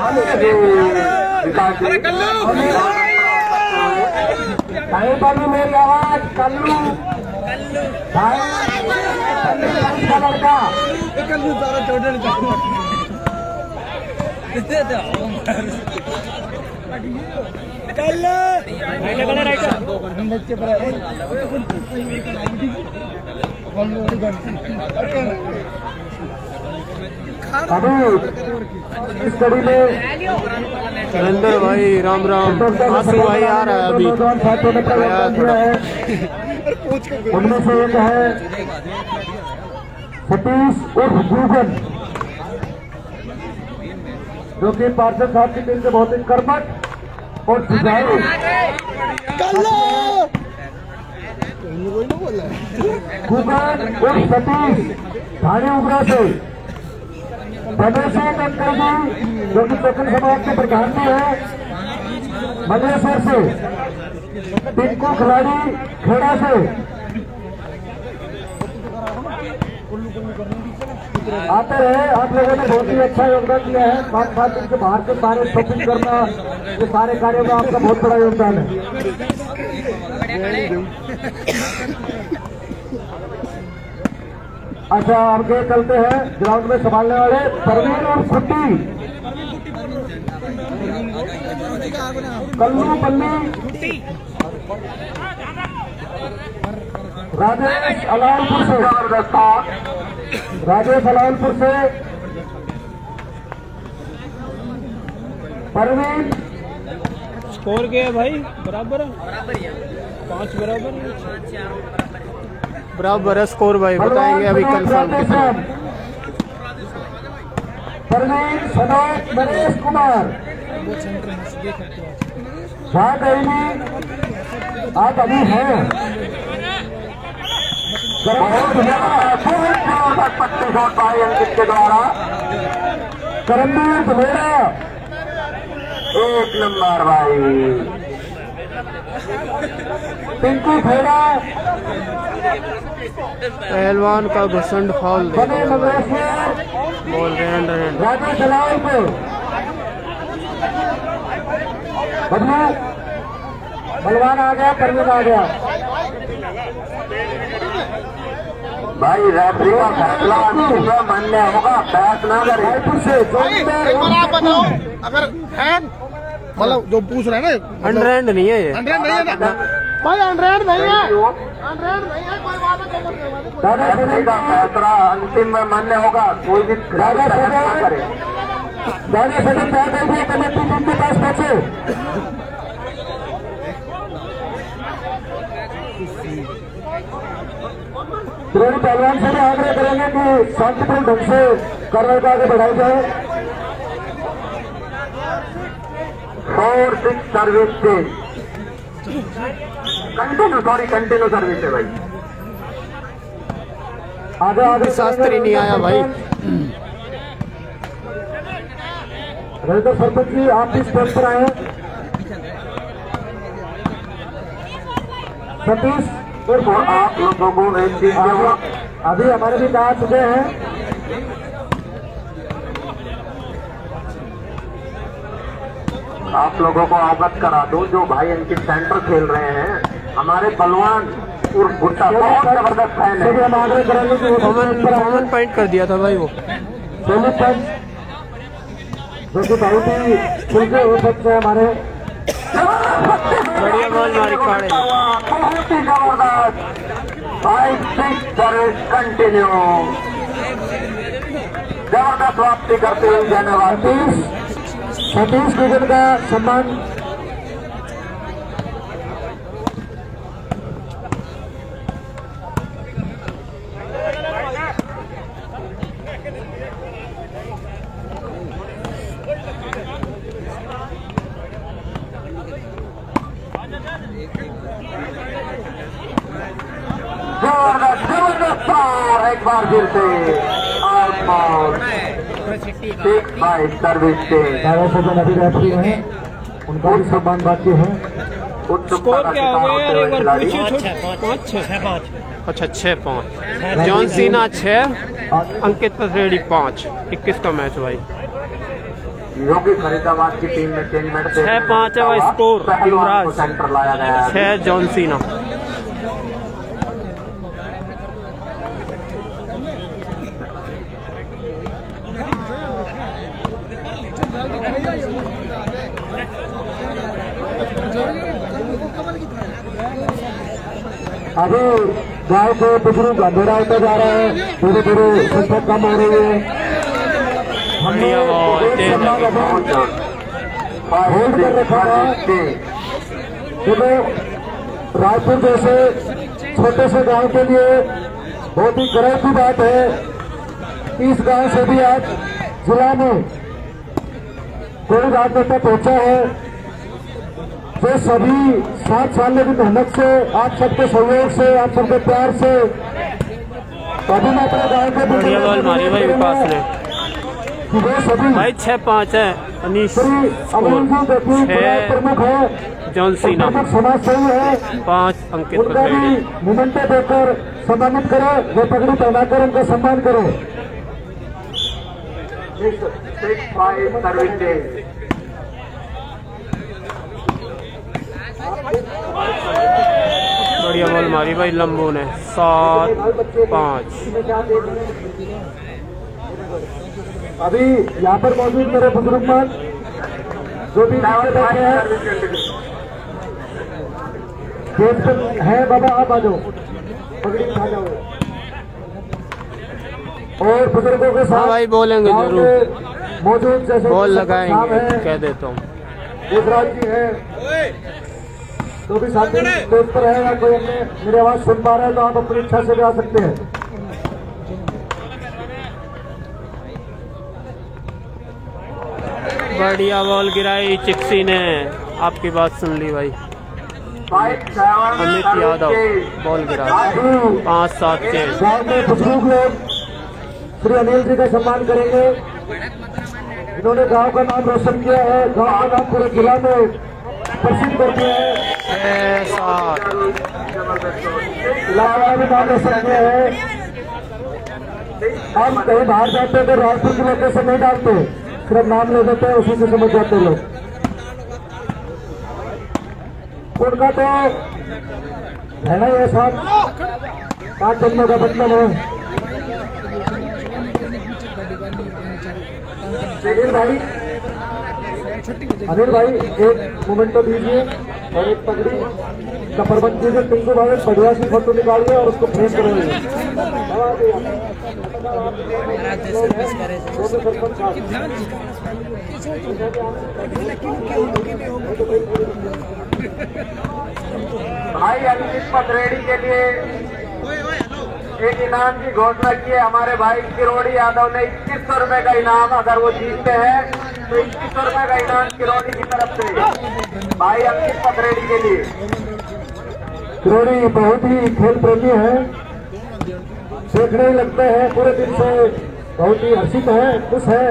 विकास जी कहीं मेरी आवाज़ कल्लू। भाई कल्लू का लड़का अभी इस कड़ी में सुरेंद्र भाई, राम राम। आँसू भाई आ रहा है अभी। नौजवान छात्रों ने प्रदर्शन किया है उनमें से एक है सतीश उर्फ़ गूगल जो कि पार्षद साहब की टीम से बहुत ही कर्मठ और जुझारू गूगल उर्फ़ सतीश थाने उगरा से। प्रदेश अंकल जी जो कि चकन समाज के प्रधान भी है। मलेश्वर से, टिंकू खिलाड़ी खेड़ा से। आते रहे, आप लोगों ने बहुत ही अच्छा योगदान दिया है। पाँच सात दिन के बाहर के सारे शॉपिंग करना ये सारे कार्यों में आपका बहुत बड़ा योगदान है। अच्छा आगे चलते हैं। ग्राउंड में संभालने वाले परवीन और फुट्टी कल्लू, पल्ली। राजेश अलालपुर से। राजेश अलालपुर से। परवीन। स्कोर क्या है भाई? बराबर है? पाँच बराबर है। बराबर है स्कोर भाई बताएँगे अभी कंफर्म नरेश कुमार। आप अभी हैं। द्वारा। करमवीर धुलेरा एक नंबर भाई। पिंकू खेड़ा पहलवान का घुसंड फॉल दे बोल रहे हैं अंडर हैंड राजेश अलालपुर बदलू बलवान आ गया परवीन आ गया। भाई रेफरी का फैसला अंतिम में मान्य होगा ना करे। रायपुर से आप बताओ अगर है मतलब जो पूछ रहे हैं ना अंडर हैंड नहीं है ये। हंड्रेड नहीं है ना भाई हंड्रेड नहीं है हंड्रेड नहीं है कोई बात नहीं दादा का फैसला अंतिम में मान्य होगा कोई भी दादा करे दादा सदन क्या करेंगे कमेटी टीम के पास पहुँचे त्रिवेणी पहलवान से भी आग्रह करेंगे कि शांतिपूर्ण ढंग से कार्रवाई को आगे बढ़ाई जाए फोर सिक्स सर्विस से कंटिन्यू सॉरी कंटिन्यू सर्विस है भाई आगे आगे शास्त्री नहीं आया भाई। रविंद्र सरपंच जी आप भी स्टेज पर आए। सतीश तो आप लोगों चीज़ अभी अभी हमारे भी आ चुके हैं। आप लोगों को अवगत करा दूँ जो भाई इनके सेंटर खेल रहे हैं हमारे बलवान भुट्टा बहुत ज़बरदस्त फ़ैन है। पर पॉइंट कर दिया था भाई वो। जो बहुत ही खुलके हुए बच्चे हमारे बढ़िया बॉल मारी काड़े बहुत ही ज़बरदस्त। फाइव सिक्स सर्विस कंटिन्यू ज़बरदस्त वापसी करते हुए जाने वाले सतीश सतीश निगम का सम्मान ज़बरदस्त ज़बरदस्त पार एक बार फिर से out ball six by service से हैं उनका भी सम्मान बाकी है। स्कोर क्या हो गया यार? एक बार पूछिए पाँच छः। अच्छा छः पाँच जॉन सीना छः अंकित पसरेडी पाँच। इक्कीस का मैच भाई योगी फरीदाबाद की टीम में छह पाँच है भाई स्कोर, युवराज। सेंटर लाया गया है। छः जॉन सीना। अभी गाँव से बुज़ुर्ग अंधेरा होता जा रहा है। धीरे धीरे संख्या कम हो रही है। हमने। होल्ड कर रखा है। देखो रायपुर जैसे छोटे से गाँव के लिए बहुत ही गर्व की बात है। इस गाँव से भी आज जिला में कोई राजनेता पहुँचा है। जो सभी सात साल की मेहनत से आप सबके सहयोग से आप सबके प्यार से अभी मैं अपने गाँव के बढ़िया बॉल मारी भाई विकास ने। वो सभी भाई छः पाँच है अनीश प्रमुख है। John Cena. प्रमुख समाज सेवी है। पाँच अंकित उनका भी पसरेडी देकर सम्मानित करो वो पगड़ी पहनाकर उनका सम्मान करो। फाइव बढ़िया बॉल मारी भाई लंबू ने। सात पाँच। अभी यहाँ पर मौजूद मेरे बुजुर्गमान जो भी हैं। है बाबा आप आ जाओ पगड़ी जाओ। और बुज़ुर्गों के हाँ साथ भाई, बोलेंगे ज़रूर। मौजूद जैसे बॉल लगाएँगे कह देता हूँ। गुजरात जी है। तो भी साथी स्टेज पर है या कोई अपने मेरी आवाज़ सुन पा रहे हैं तो आप अपनी इच्छा से भी आ सकते हैं। बढ़िया बॉल गिराई चिक्सी ने। आपकी बात सुन ली भाई। अमित यादव बॉल गिरा। पाँच सात छः में बुज़ुर्ग लोग श्री अनिल जी का सम्मान करेंगे। इन्होंने गाँव का नाम रोशन किया है गाँव का नाम पूरे जिला में। प्रसिद्ध कर दिया है है। हम कहीं बाहर जाते हैं तो रायपुर के लोकेशन नहीं डालते। सिर्फ़ नाम ले देते हैं उसी से समझ जाते लोग। उनका तो है ना ये साथ? पाँच जन्मों का मतलब है। भाई अनिल भाई, एक मोमेंट तो दीजिए और एक पगड़ी का प्रबंध कीजिए टिंकू भाई बढ़िया सी फ़ोटो निकालिए और उसको। वो भी भाई अंकित पथरेड़ी के लिए एक इनाम की घोषणा की है। हमारे भाई किरोड़ी यादव ने इक्कीस सौ रुपये का इनाम अगर वो जीतते हैं तो इक्कीस सौ रुपये का इनाम किरोड़ी की तरफ़ से भाई अंकित पथरेड़ी के लिए? किरोड़ी बहुत ही खेल प्रेमी है। देखने लगते हैं पूरे दिन से बहुत ही हर्षित है खुश है।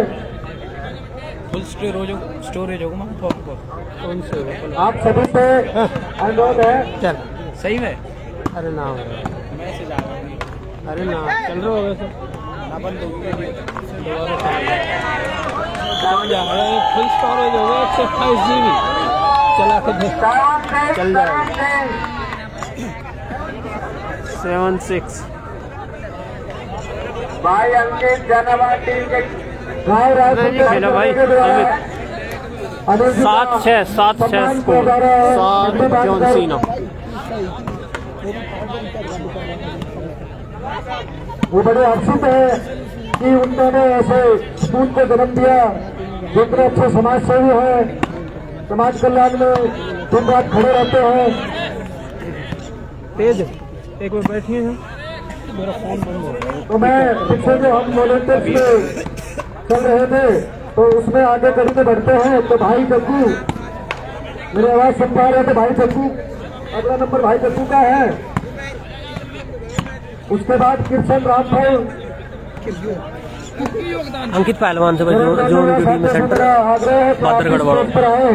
फुल स्टोरेज स्टोरेज होगा मैं कौन से आप सभी से अनुरोध है। चल सही में अरे ना हो। मैसेज आ रहा है। अरे ना चल रहा होगा सर है। फुल स्टोरेज हो? गया एक सौ अट्ठाईस जी बी चला के चल जाएगा सेवन सिक्स भाई अंकित टीम के खेला भाई, सात छः सात छः स्कोर। सात जॉन सीना वो बड़े हर्षित है कि उन्होंने ऐसे स्कूल को जन्म दिया। जो इतने अच्छे समाज सेवी है समाज कल्याण में दिन रात खड़े रहते हैं। तेज एक बार बैठिए हैं। मेरा फ़ोन बंद तो मैं पीछे जो हम वॉलेंटियर्स में चल रहे थे तो उसमें आगे में बढ़ते हैं। तो भाई जग्गू मेरी आवाज़ सुन पा रहे थे भाई जग्गू अगला नंबर भाई जग्गू का है। उसके बाद कृष्ण रामफल अंकित पहलवान से जो उनकी टीम सेंटर वालों। पर आए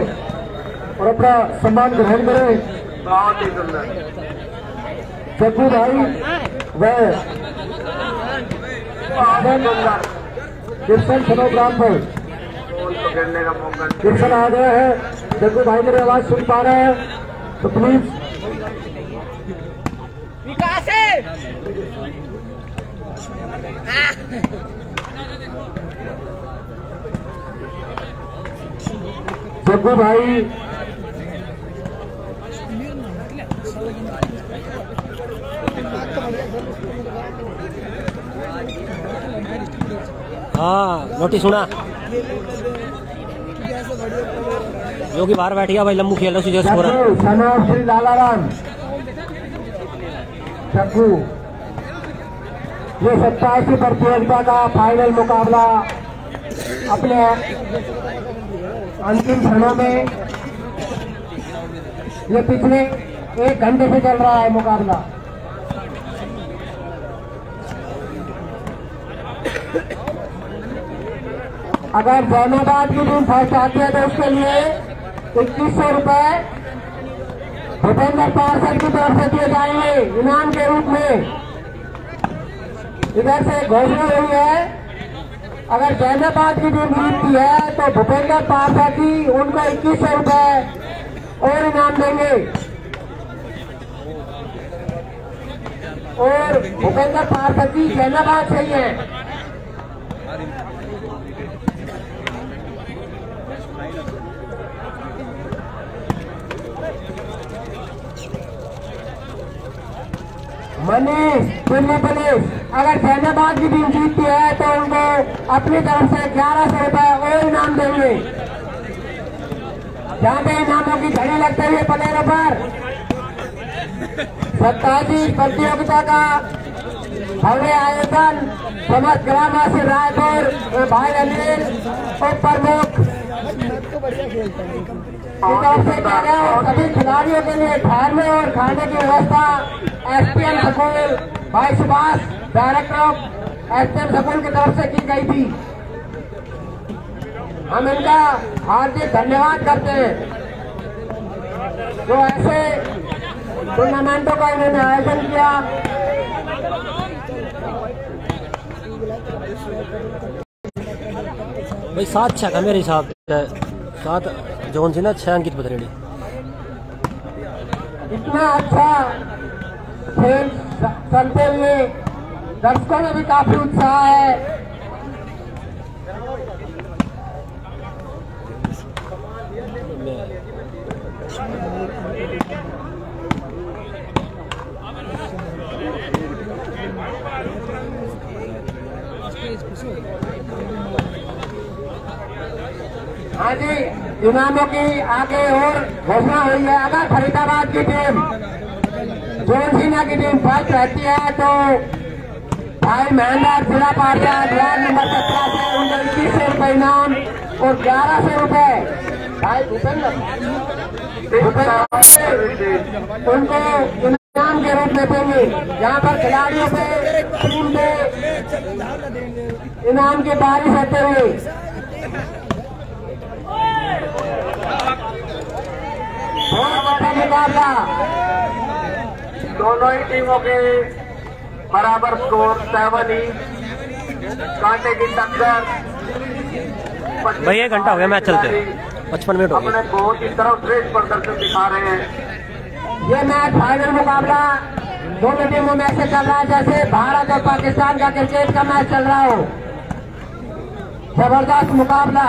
और अपना सम्मान ग्रहण करें। जग्गू भाई व बहुत सुंदर कृष्ण सनोज रामफल गोल पकड़ने का मौका कृष्ण आ गए हैं जग्गू भाई मेरी आवाज़ सुन पा रहे हैं। तो प्लीज़ विकास। है। जग्गू भाई। हाँ नोटिस सुना। जो कि बाहर बैठ गया भाई लम्बू खेल रहा सुजय स्कोर जग्गू जग्गू ये सत्ताईसवीं प्रतियोगिता का फाइनल मुकाबला अपने अंतिम क्षणों में ये पिछले एक घंटे से चल रहा है मुकाबला। अगर जैनाबाद की टीम फ़र्स्ट आती है तो उसके लिए इक्कीस सौ रुपए भूपेंद्र पार्षद की तरफ़ से दिए जाएँगे इनाम के रूप में। इधर से घोषणा हुई है, अगर जैनाबाद की टीम जीतती है तो भूपेंद्र पार्षद जी उनको इक्कीस सौ रुपए और इनाम देंगे। और भूपेंद्र पाठक जी जैनाबाद से ही है। मनीष दिल्ली पुलिस, अगर जैनाबाद की टीम जीतती है तो उनको अपनी तरफ़ से ग्यारह सौ रुपए और इनाम देंगे। जहाँ पे इनामों की घड़ी लगते हुए पलेरों पर सत्तासी प्रतियोगिता का भव्य आयोजन, समस्त ग्रामवासी रायपुर, भाई अनिल और प्रमुख सभी खिलाड़ियों के लिए ठहरने और खाने की व्यवस्था एसपीएम स्कूल भाई Subhash director of SPM school की तरफ़ से की गई थी हम इनका हार्दिक धन्यवाद करते हैं जो ऐसे टूर्नामेंटों का इन्होंने आयोजन किया भाई सात छः मेरे हिसाब से सात जोन से ना, छः अंकित पथरेड़ी इतना अच्छा खेल चलते हुए दर्शकों में भी काफ़ी उत्साह है। हाँ जी। इमामों की आगे और घोषणा हुई है। अगर फरीदाबाद की टीम जोन सिन्हा की टीम फ़र्स्ट रहती है तो भाई महेंद्र जिला पार्षद वार्ड नंबर सत्रह से उनको इक्कीस सौ रुपए इनाम और ग्यारह सौ रुपए। भाई भूपेंद्र उनको इनाम के रूप में देंगे। यहाँ पर खिलाड़ियों पे टीम पे इनाम की बारिश होते हुए मुकाबला। दोनों ही टीमों के बराबर स्कोर सेवन ही। कांटे की टक्कर। भाई एक घंटा हो गया मैच चलते। पचपन मिनट हो गए। बहुत ही तरफ़ श्रेष्ठ प्रदर्शन दिखा रहे हैं। ये मैच फाइनल मुकाबला। दोनों टीमों में ऐसे चल रहा है जैसे भारत और पाकिस्तान का क्रिकेट का मैच चल रहा हो। ज़बरदस्त मुकाबला।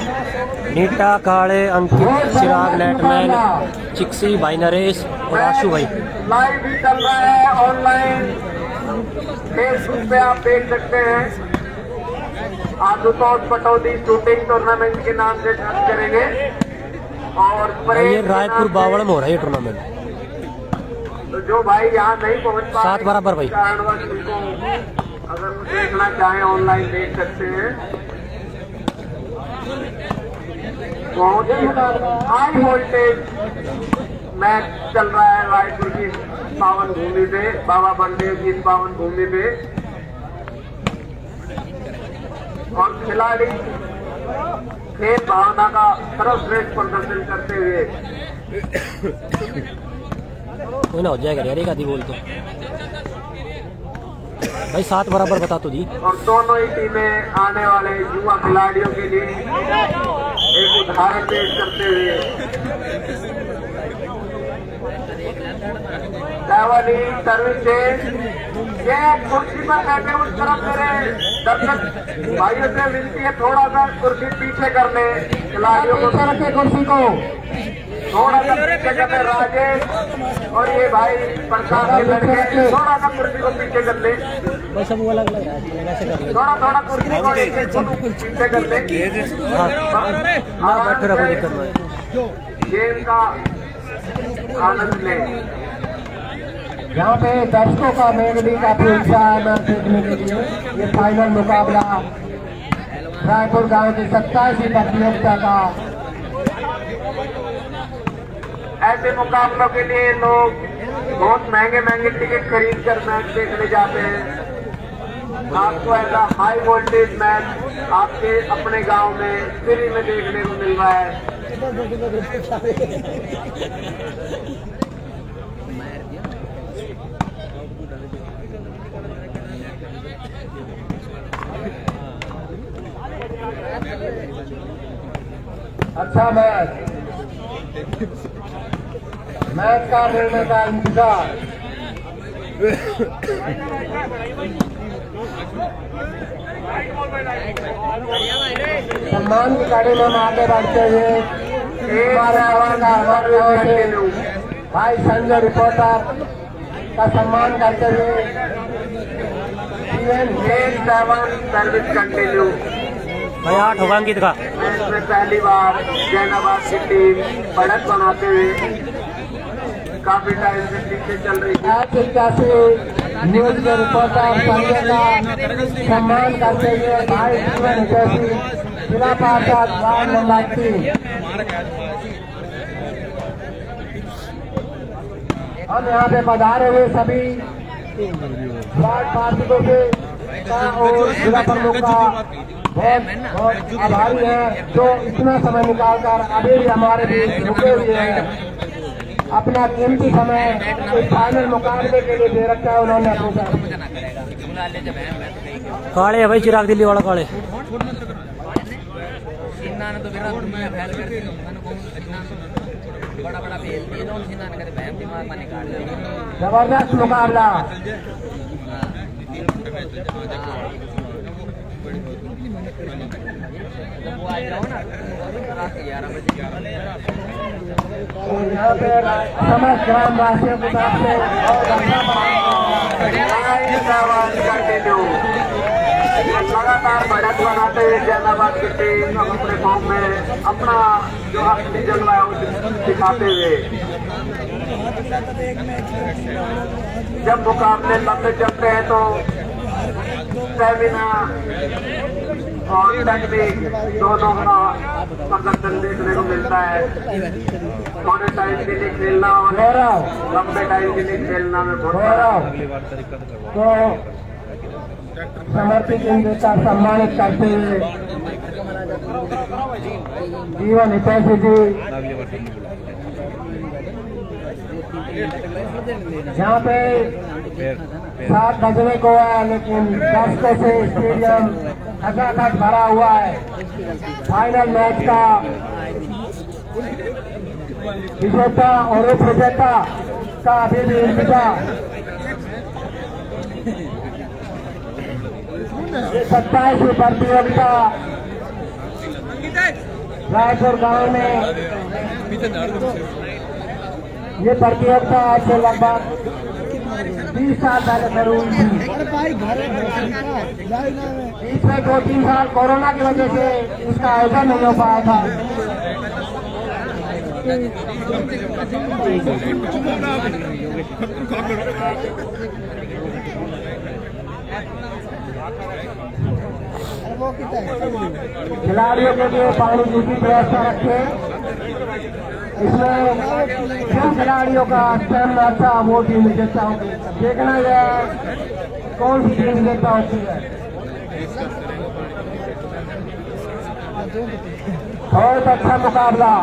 नीटा काले अंकित चिराग नेटमैन चिक्सी भाई नरेश और आशु भाई। लाइव भी चल रहा है ऑनलाइन फेसबुक पे आप देख सकते हैं। आशुतोष पटौदी शूटिंग टूर्नामेंट के नाम से सर्च करेंगे। और ये रायपुर बावड़ में हो रहा है ये टूर्नामेंट तो जो भाई यहाँ नहीं पहुँच पा सात बराबर भाई। कारणवश उनको अगर देखना चाहें ऑनलाइन देख सकते हैं। बहुत ही हाई वोल्टेज मैच चल रहा है रायपुर की पावन भूमि पे, बाबा बलदेव की पावन भूमि पे। और खिलाड़ी खेल भावना का सर्वश्रेष्ठ प्रदर्शन करते हुए हो जाएगा यार, एक आधी बोल तो। भाई सात बराबर बता तो दी। और दोनों ही टीमें आने वाले युवा खिलाड़ियों के लिए एक उदाहरण पेश करते हुए। ये कुर्सी पर बैठे उस तरफ़ मेरे दर्शक भाइयों से विनती है थोड़ा सा कुर्सी पीछे कर ले खिलाड़ियों को रखे कुर्सी को। थोड़ा सा और ये भाई प्रकाश के लड़के थोड़ा सा कुर्सी को पीछे कर ले। सब अलग थोड़ा थोड़ा कुर्सी को पीछे कर ले। हाँ। हाँ गेम का आनंद ले। यहाँ पे दर्शकों का मेघडी काफ़ी उत्साह है देखने के लिए ये फाइनल मुकाबला रायपुर गाँव की सत्ताईसवीं प्रतियोगिता का ऐसे मुकाबलों के लिए लोग बहुत महँगे महँगे टिकट खरीद कर मैच देखने जाते हैं। आपको ऐसा हाई वोल्टेज मैच आपके अपने गाँव में फ्री में देखने को मिल रहा है। अच्छा मैच मैच का निर्णय का इंतज़ार सम्मान की गाड़ी में आगे बढ़ते हुए हमारे ओर से भाई संजय रिपोर्टर का। सम्मान करते हुए सर्विस कंटिन्यू भाई आठ होगा अंकित पहली बार जैनाबाद की टीम बढ़त बनाते हुए आज इक्यासी न्यूज़ के रिपोर्टर संजय का सम्मान करते हुए भाई जीवन जैसी जिला पार्षद नंबर तीन हम यहाँ पे पधारे हुए सभी वार्ड पार्षदों से का और जिला प्रमुख का बहुत बहुत आभारी है, जो इतना समय निकालकर अभी भी हमारे बीच रुके हुए हैं। अपना कीमती समय इस फाइनल मुकाबले के लिए दे रखा है उन्होंने अपनी काले है भाई चिराग दिल्ली वाला काले। ज़बरदस्त मुकाबला। जब वो आ जाओ ना रात के समस्त तरफ़ से लगातार बढ़त बनाते हुए जैनाबाद की टीम अपने फॉर्म में अपना जो है दिखाते हुए जब मुकाबले लंबे चलते हैं तो स्टेमिना और टेक्निक दोनों का प्रदर्शन देखने को मिलता है थोड़े टाइम के लिए खेलना और लंबे टाइम के लिए खेलना में बहुत। गौरव तो समर्पित इंद्र का सम्मानित करते हुए जीवन हितैषी जी यहाँ पे सात बजने को है लेकिन दस से स्टेडियम खचाखच भरा हुआ है। फाइनल मैच का विजेता और उप विजेता का अभी भी इंतज़ार। सत्ताईसवीं प्रतियोगिता रायपुर गाँव में। ये प्रतियोगिता आज से लगभग बीस साल पहले थी बीच में दो तीन साल कोरोना की वजह से इसका आयोजन नहीं हो पाया था खिलाड़ियों के लिए पानी की व्यवस्था रखें इसमें जिन खिलाड़ियों का स्टैमिना अच्छा वो टीम विजेता होगी देखना यह कौन सी टीम विजेता होती है। बहुत अच्छा मुकाबला।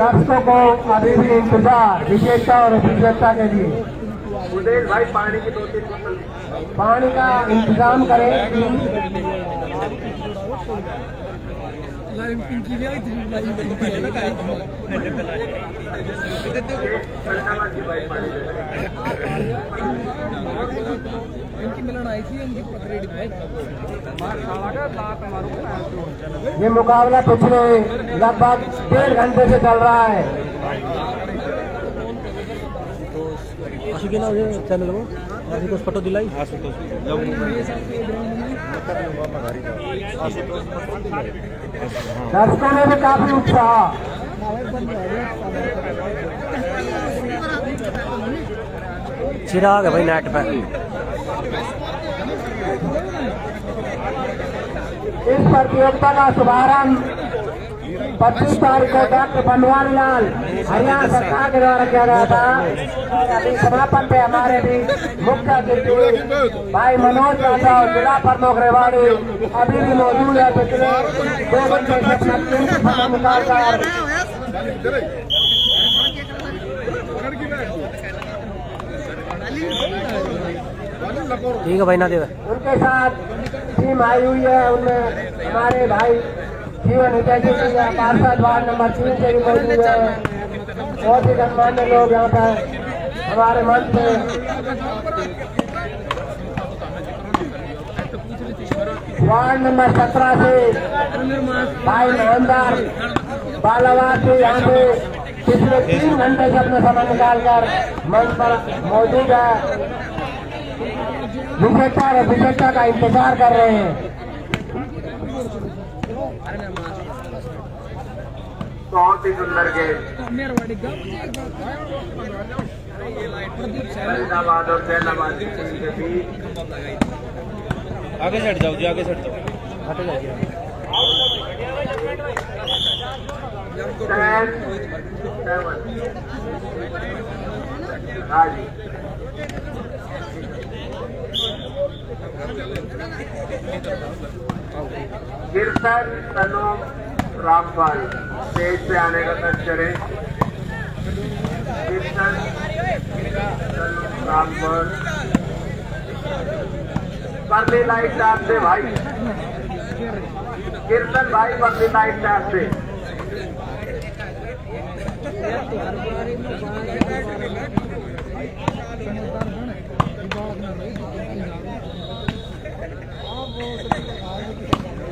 दर्शकों को अभी भी इंतज़ार विजेता और विजेता के लिए। सुदेश भाई, पानी की दो तीन बोतल पानी का इंतज़ाम करें। ये मुकाबला पिछले लगभग डेढ़ घंटे से चल रहा है। आशिकी ना चैनल को आशिकोस फ़ोटो दिलाई। दर्शकों में भी काफ़ी उत्साह। चिराग है भाई नेट पे। इस प्रतियोगिता का शुभारंभ पच्चीस तारीख को डॉक्टर बनवारी लाल हरियाणा सरकार के द्वारा किया गया था। अभी समापन पे हमारे भी मुख्य अतिथि भाई मनोज यादव जिला प्रमुख रेवाड़ी अभी भी मौजूद है पिछले दो घंटे से अपना कीमती निकालकर ठीक है भाई ना देवे उनके साथ टीम आई हुई है उनमें हमारे भाई जीवन है पार्षद वार्ड नंबर तीन से भी मौजूद है। बहुत ही गणमान्य लोग यहाँ पर हमारे मंच वार्ड नंबर सत्रह से भाई मोहनदार बालावाद से यहाँ पे पिछले तीन घंटे से अपना समय निकालकर मंच पर मौजूद है। विजेता और विजेता का इंतज़ार कर रहे हैं। बहुत ही सुंदर गेम। फरीदाबाद और जैनाबाद के बीच। आगे सट जाओ जी आगे सट जाओ। टेन सेवन हाँ जी। कीर्तन तनु रामपाल स्टेज पे आने का कष्ट करें। रामपाल। परली लाइट टाप से भाई। कीर्तन भाई परली लाइट टाप से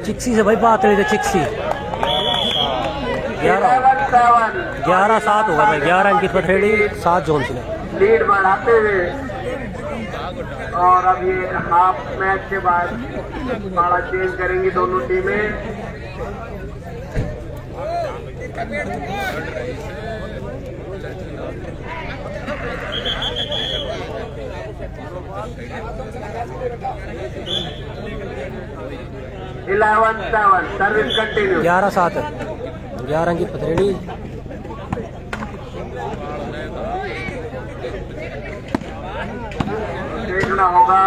चिक्सी से भाई बात रही थी, चिक्सी। ग्यारह ग्यारह सात होगा भाई ग्यारह अंकित पथरेड़ी सात जोन से। लीड बढ़ाते हुए। और अब ये हाफ़ मैच के बाद पारा चेंज करेंगी दोनों टीमें। इलेवन सेवन सर्विस कंटिन्यू ग्यारह सात ग्यारह अंकित पथरेड़ी देखना होगा,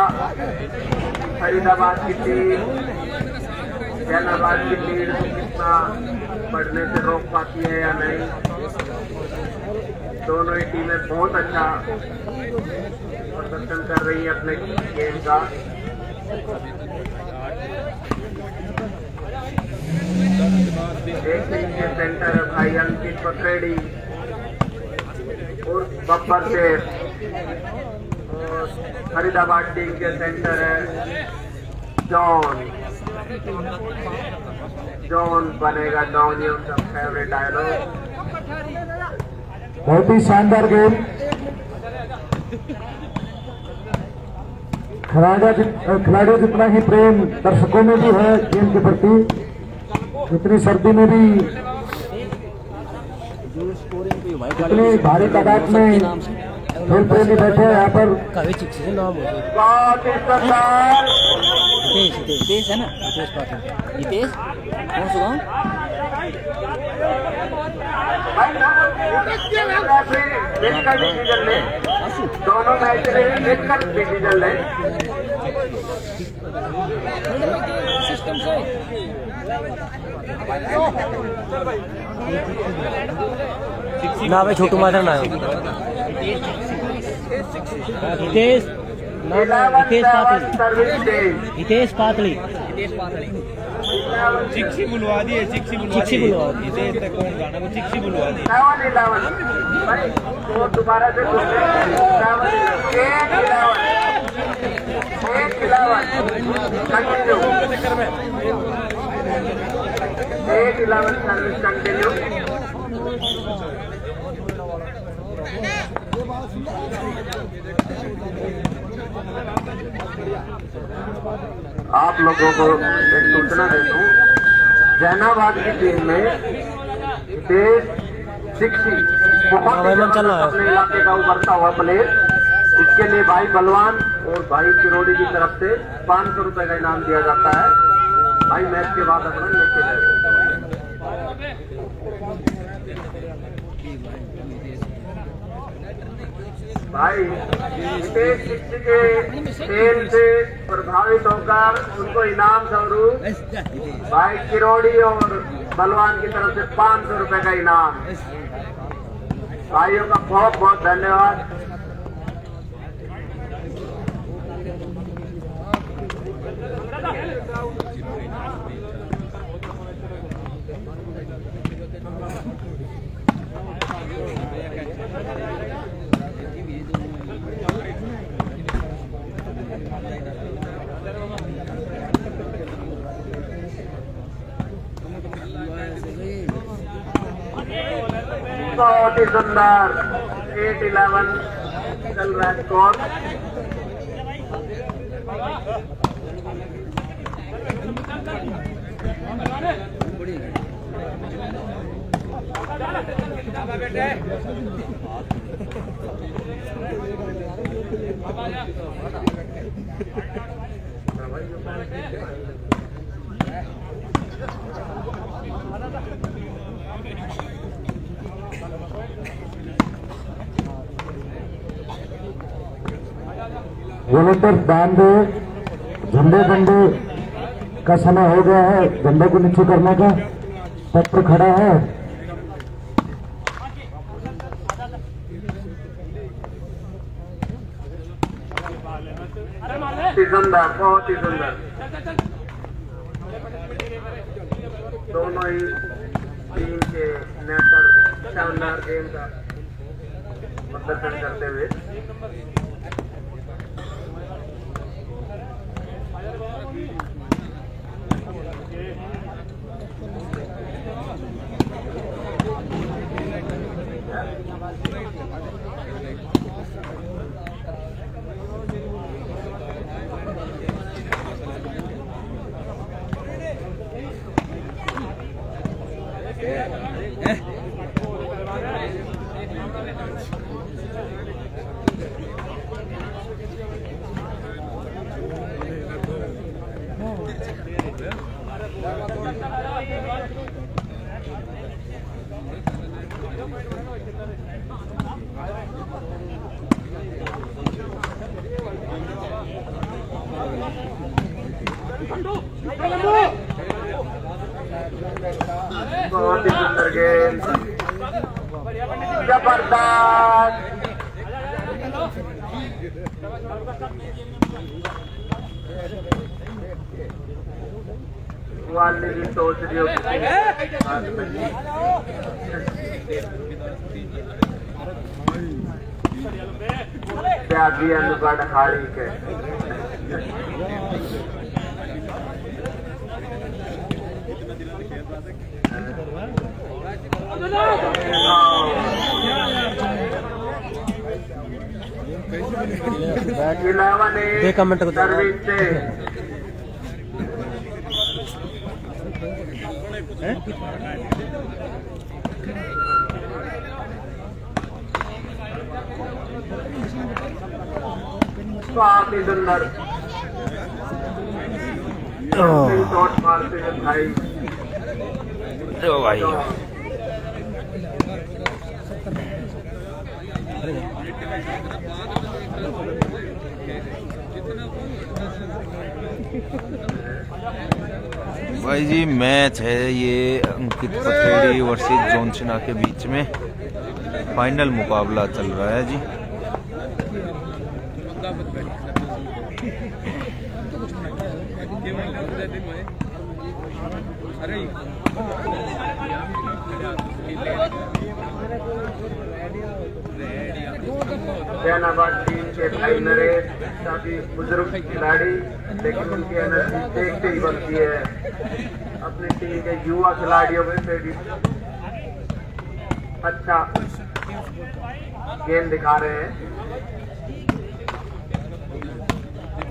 फरीदाबाद की टीम जैनाबाद की टीम कितना बढ़ने से रोक पाती है या नहीं। दोनों ही टीमें बहुत अच्छा प्रदर्शन कर रही है अपने गेम का एक टीम के सेंटर भाई, अंकित पथरेड़ी और बब्बर फरीदाबाद टीम के सेंटर है जॉन। जॉन बनेगा जॉन, ये उनका फेवरेट डायलॉग बहुत ही शानदार गेम खिलाड़ियों जितना ही प्रेम दर्शकों में भी है गेम के प्रति। इतनी सर्दी में भी इतनी भारी तादाद में खेल प्रेमी बैठे यहाँ पर। दोनों मैच में मिलकर डिसीज़न ले सिस्टम से ना भाई छोटू माधर ना हितेश हितेश पातली हितेश पातली हितेश चिक्सी बुलवा दिए चिक्सी बुलवा चिक्सी बुलवा। दी। इसे इतने कौन गाना को चिक्सी बुलवा दी। इलेवन तो दोबारा से रहे seven eight eleven eight eleven आप लोगों को एक सूचना दे दूँ। जैनाबाद की टीम में देश सिक्सी बहुत हाँ। अपने इलाके का उभरता हुआ प्लेयर। इसके लिए भाई बलवान और भाई किरोड़ी की तरफ़ से पाँच सौ रुपए का इनाम दिया जाता है। भाई मैच के बाद अपना लेके जाए भाई शिक्षक के खेल से प्रभावित होकर उनको इनाम स्वरूप भाई किरोड़ी और बलवान की तरफ़ से पाँच सौ रुपए का इनाम। भाइयों का बहुत बहुत धन्यवाद। बहुत ही सुंदर एट इलेवन चल रहा है स्कोर वॉलेंटियर बाँध झंडे बंडे का समय हो गया है, झंडे को नीचे करने का। पत्र खड़ा है। दोनों शानदार गेम का करते हुए। बहुत ही हारी के इलेवन दे। सर्विस से शॉट मारते हैं भाई। ओ भाई। भाई जी मैच है ये अंकित पथेड़ी वर्सेस जॉन सिन्हा के बीच में। फाइनल मुकाबला चल रहा है जी। जैनाबाद टीम के भाई नरेश काफ़ी बुज़ुर्ग खिलाड़ी, लेकिन उनकी एनर्जी देखते ही बनती है। अपनी टीम के युवा खिलाड़ियों में से भी अच्छा गेम दिखा रहे हैं।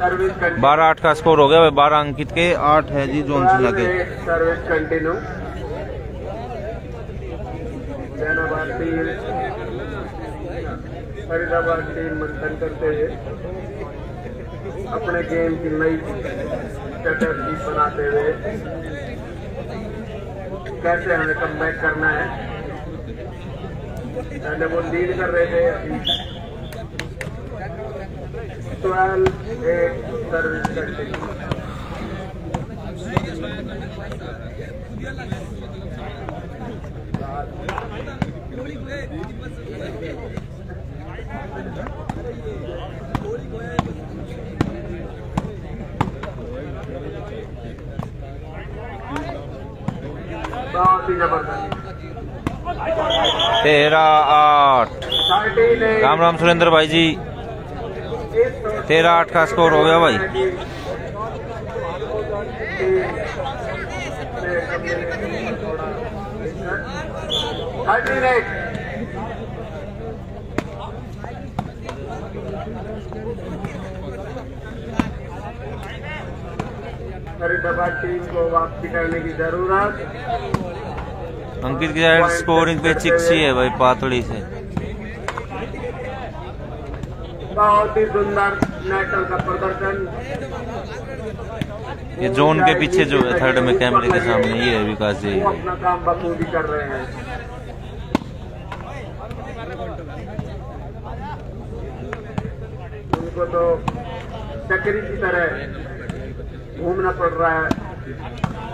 बारह आठ का स्कोर हो गया भाई बारह अंकित के आठ है जी जोनसिला के। Service continue Zainabad team Faridabad team मंथन करते हुए अपने गेम की नई स्ट्रेटजी बनाते हुए कैसे हमें कम करना है? पहले वो लीड कर रहे थे अभी। सर्विस कंटिन्यू तेरह आठ। राम राम सुरेंद्र भाई जी। तेरह आठ का स्कोर हो गया भाई। फरीदाबाद टीम को वापसी करने की ज़रूरत। अंकित की स्कोरिंग पे चिक्सी है भाई पातड़ी से। बहुत ही सुंदर का प्रदर्शन ये जोन के पीछे जो है थर्ड में कैमरे के सामने, ये है विकास जी। अपना काम बखूबी कर रहे हैं उनको तो चक्री की तरह घूमना पड़ रहा है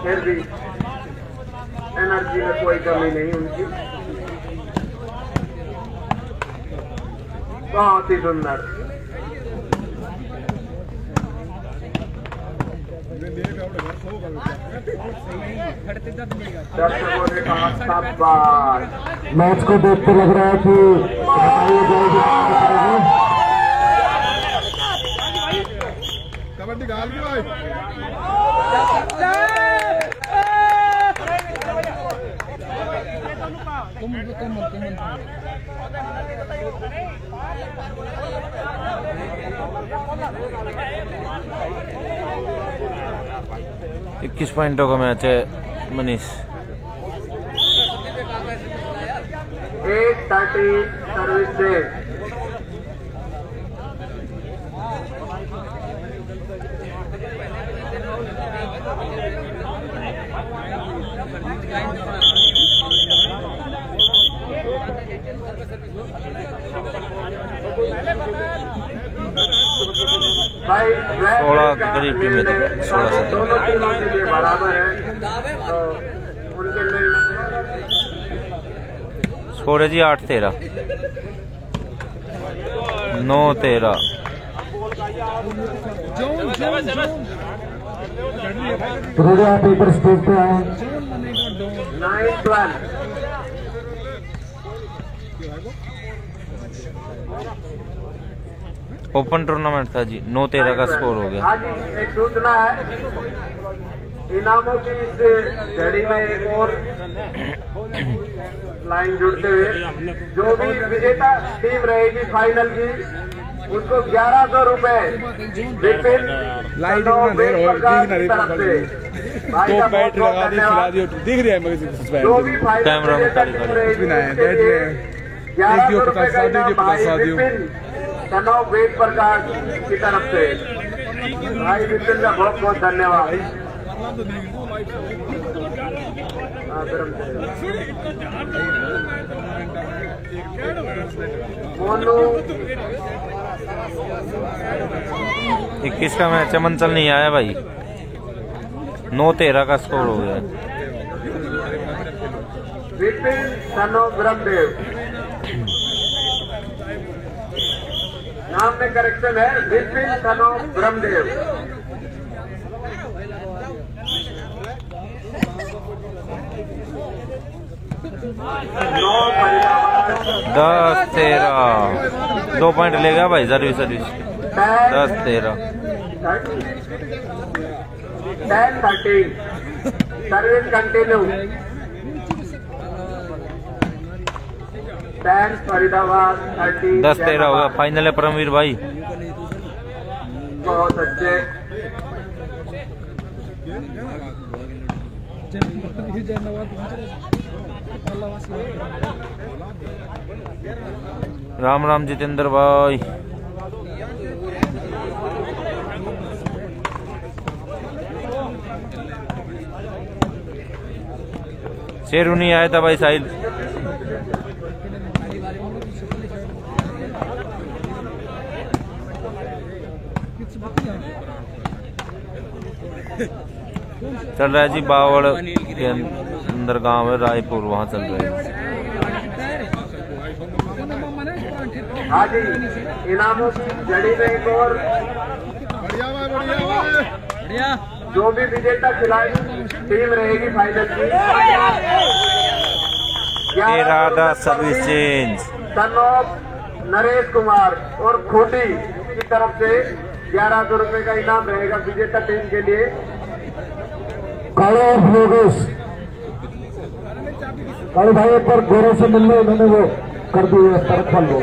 फिर भी एनर्जी में कोई कमी नहीं उनकी बहुत ही सुंदर। दर्शकों ने कहा शाबाश मैच को देखते लग रहा है कि कबड्डी गाल की भाई। इक्कीस पॉइंटों का मैच है मनीष। एक सर्विस से भाई सोलह के करीब टीम तो, सोलह सत्रह। बराबर है। तो स्कोर है जी आठ तेरह। नौ तेरह। आप ऊपर स्टेज पे आए नाइन ट्वेल्व। ओपन टूर्नामेंट था जी नौ तेरह का स्कोर हो गया। हाँ एक सूचना है। इनामों की इस घड़ी में एक और लाइन जुड़ते हुए जो भी विजेता टीम रहेगी फाइनल की उसको ग्यारह सौ रूपए विपिन हो तरफ़ से। दो बहुत लगा दी चला दिख रही है मगर जो भी फाइनल। रहेगी है, हैं। ग्यारह सौ रूपए का इनाम भाई विपिन सनों वेद प्रकाश की तरफ़ से। भाई विपिन का बहुत बहुत धन्यवाद। हाँ। मोनू। इक्कीस का मैच है चल नहीं आया भाई। नौ तेरह का स्कोर हो गया। विपिन सनो ब्रह्मदेव। नाम में करेक्शन है विपिन सनो ब्रह्मदेव। दस तेरह। दो पॉइंट ले गया भाई सर्विस सर्विस। दस तेरह। टेन थर्टीन सर्विस कंटिन्यू दस तेरह होगा। फाइनल है परमवीर भाई। बहुत अच्छे। राम राम जितेंद्र भाई। शेरू नहीं आया था भाई साहिल। चल रहा है जी बावड़ के अंदर गाँव है रायपुर वहाँ चल रहे है। जी इनामों की जड़ी में एक और। जो भी विजेता खिलाड़ी टीम रहेगी फाइनल की। इरादा service change. Son of Naresh Kumar और खोटी की तरफ़ से ग्यारह सौ रुपए का इनाम रहेगा विजेता टीम के लिए। काले योगेश काले भाई एक बार गोरों से मिलने उन्होंने वो कर दी तरफ़ फल लो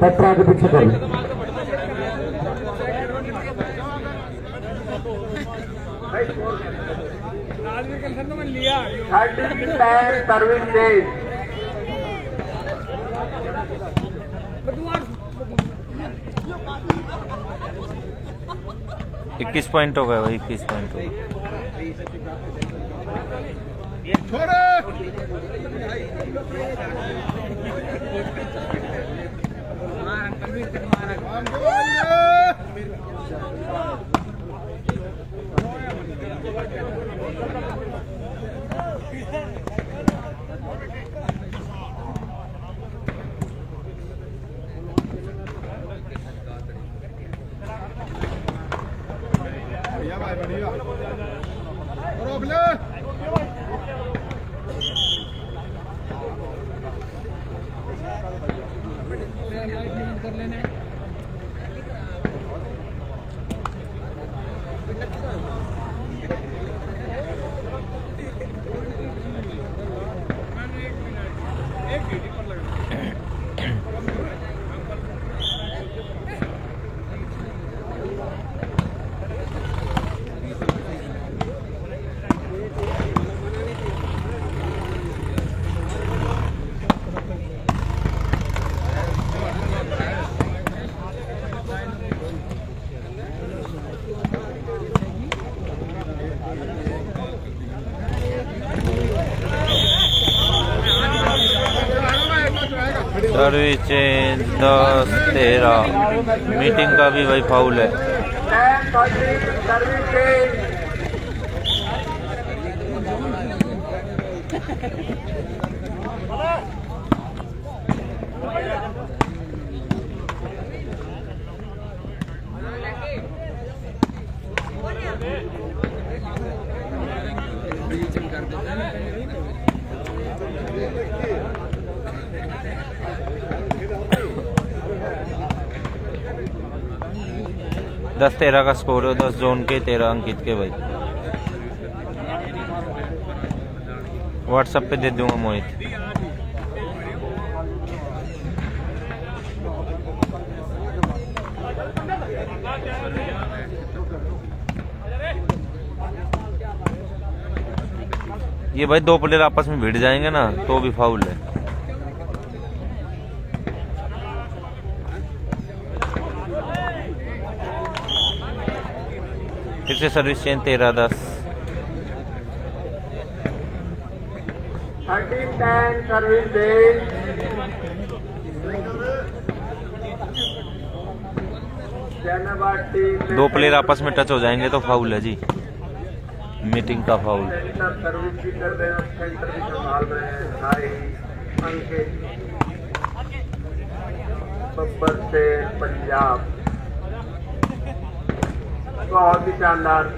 पत्रा के पीछे कर। सर्विस इक्कीस पॉइंट हो गए भाई इक्कीस पॉइंट हो गए सर्विस चेंज दस तेरह। मीटिंग का भी भाई फाउल है। सर्विस दस तेरह का स्कोर है, दस जोन के, तेरह अंकित के भाई। व्हाट्सएप पे दे दूँगा मोहित। ये भाई दो प्लेयर आपस में भिड़ जाएँगे ना तो भी फाउल है। फिर से सर्विस चेंज तेरह दस। सर्विस दो प्लेयर आपस में टच हो जाएँगे तो फाउल है जी। मीटिंग का फाउल सर्विस कर रहे हैं और सेंटर भी संभाल रहे हैं सारे अंकित बब्बर से पंजाब बहुत ही शानदार।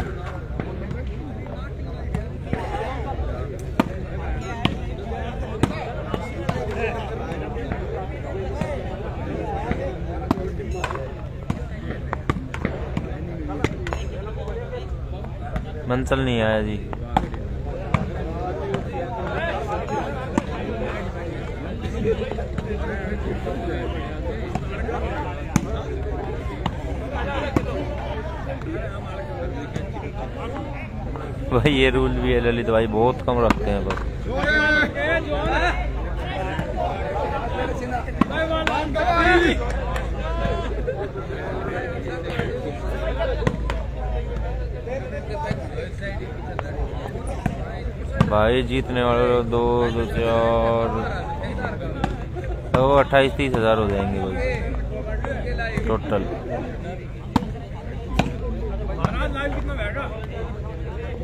मंसल नहीं आया जी। भाई, ये रूल भी है, ललित भाई, बहुत कम रखते हैं बस भाई, जीतने वाले दो दो, चार अट्ठाईस, तीस हज़ार हो जाएँगे भाई टोटल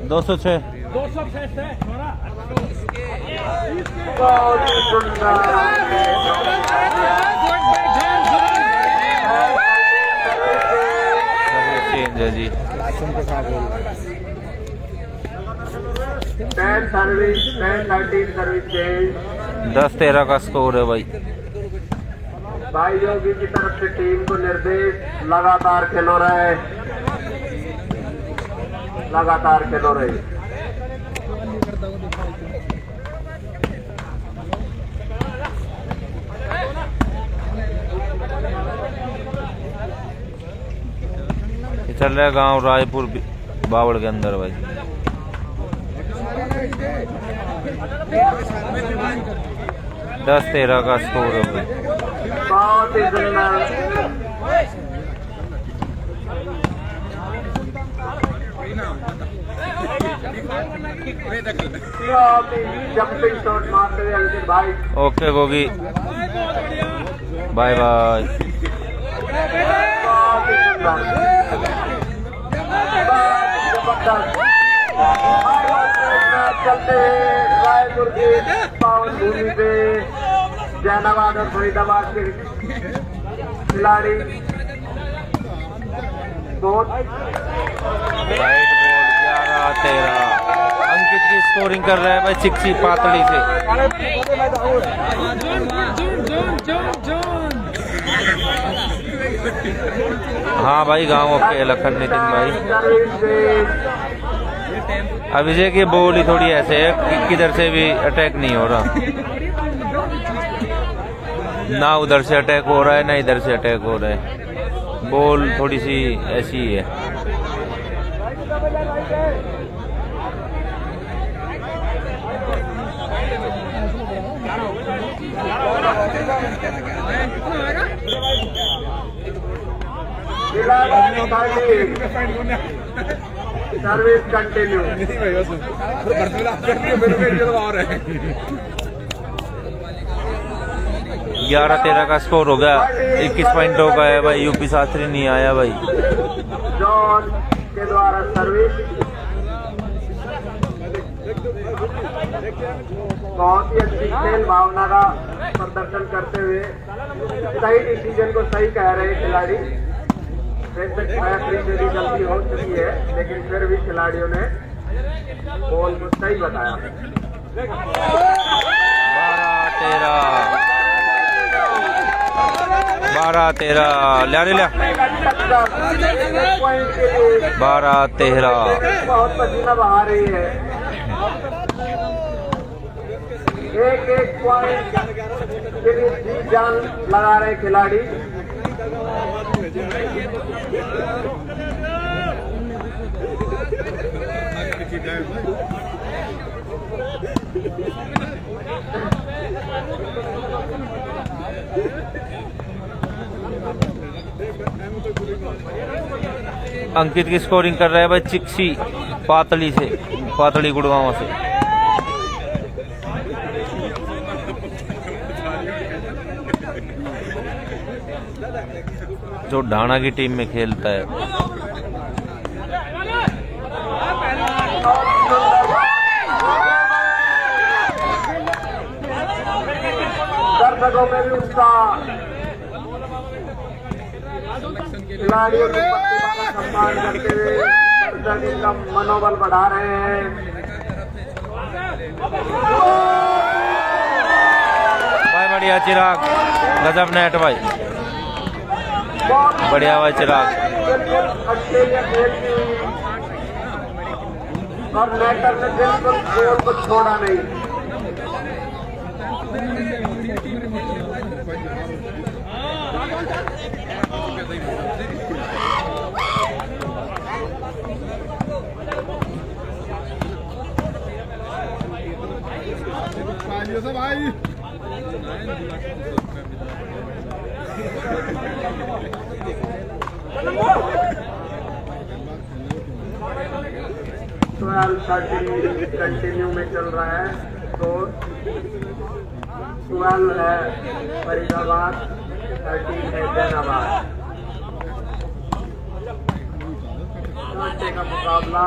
दो सौ छः ही चेंज है जी सर्विस सर्विस चेंज दस तेरह का स्कोर है भाई। भाई योगी की तरफ़ से टीम को निर्देश लगातार खेलो रहे। लगातार खेलो रहे चल रहा है गाँव रायपुर बावड़ के अंदर भाई। दस तेरह का स्कोर है भाई। बहुत ही सुंदर बहुत ही जंपिंग शॉट मारते हुए अंकित भाई ओके गोगी। Bye bye. चलते पावन भूमि पे जैनाबाद और फरीदाबाद के खिलाड़ी बहुत राइट बोर्ड ग्यारह तेरह अंकित की स्कोरिंग कर रहा है भाई चिक्सी पातड़ी से हाँ भाई गाँव ओके लखन नितिन भाई। अभिषेक की बॉल ही थोड़ी ऐसे है कि किधर से भी अटैक नहीं हो रहा। ना उधर से अटैक हो रहा है, ना इधर से अटैक हो रहा है। बॉल थोड़ी सी ऐसी है। सर्विस कंटिन्यू ग्यारह तेरह का स्कोर हो गया। इक्कीस पॉइंटों है भाई। यूपी शास्त्री नहीं आया भाई। जॉन के द्वारा सर्विस। बहुत ही अच्छी खेल भावना का प्रदर्शन करते हुए सही डिसीज़न को सही कह रहे खिलाड़ी। मैच से भी गलती हो चुकी है लेकिन फिर भी खिलाड़ियों ने बॉल को सही बताया। बारह तेरह। बारह तेरह लिया लिया बारह तेरह है एक एक पॉइंट जान लगा रहे खिलाड़ी अंकित की स्कोरिंग कर रहा है भाई चिक्सी, पातली से, पातली गुड़गांव से। जो ढाणा की टीम में खेलता है। दर्शकों में भी खिलाड़ियों की प्रतिभा का सम्मान करते हुए दर्शक इनका मनोबल बढ़ा रहे हैं। भाई बढ़िया चिराग। गजब नेट भाई। बढ़िया भाई चिराग। और नेटर ने बिल्कुल गोल को छोड़ा नहीं। भाई। कंटिन्यू में चल रहा है तो ट्वेल्व है फरीदाबाद थर्टीन है जैनाबाद। का मुकाबला।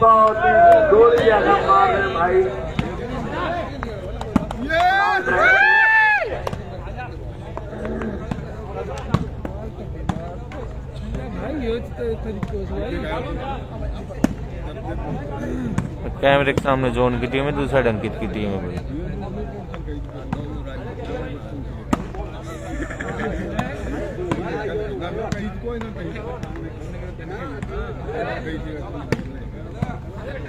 बहुत ही जगह मार रहे भाई। कैमरे के सामने जोन की टीम है दूसरा साइड अंकित की टीम है भाई।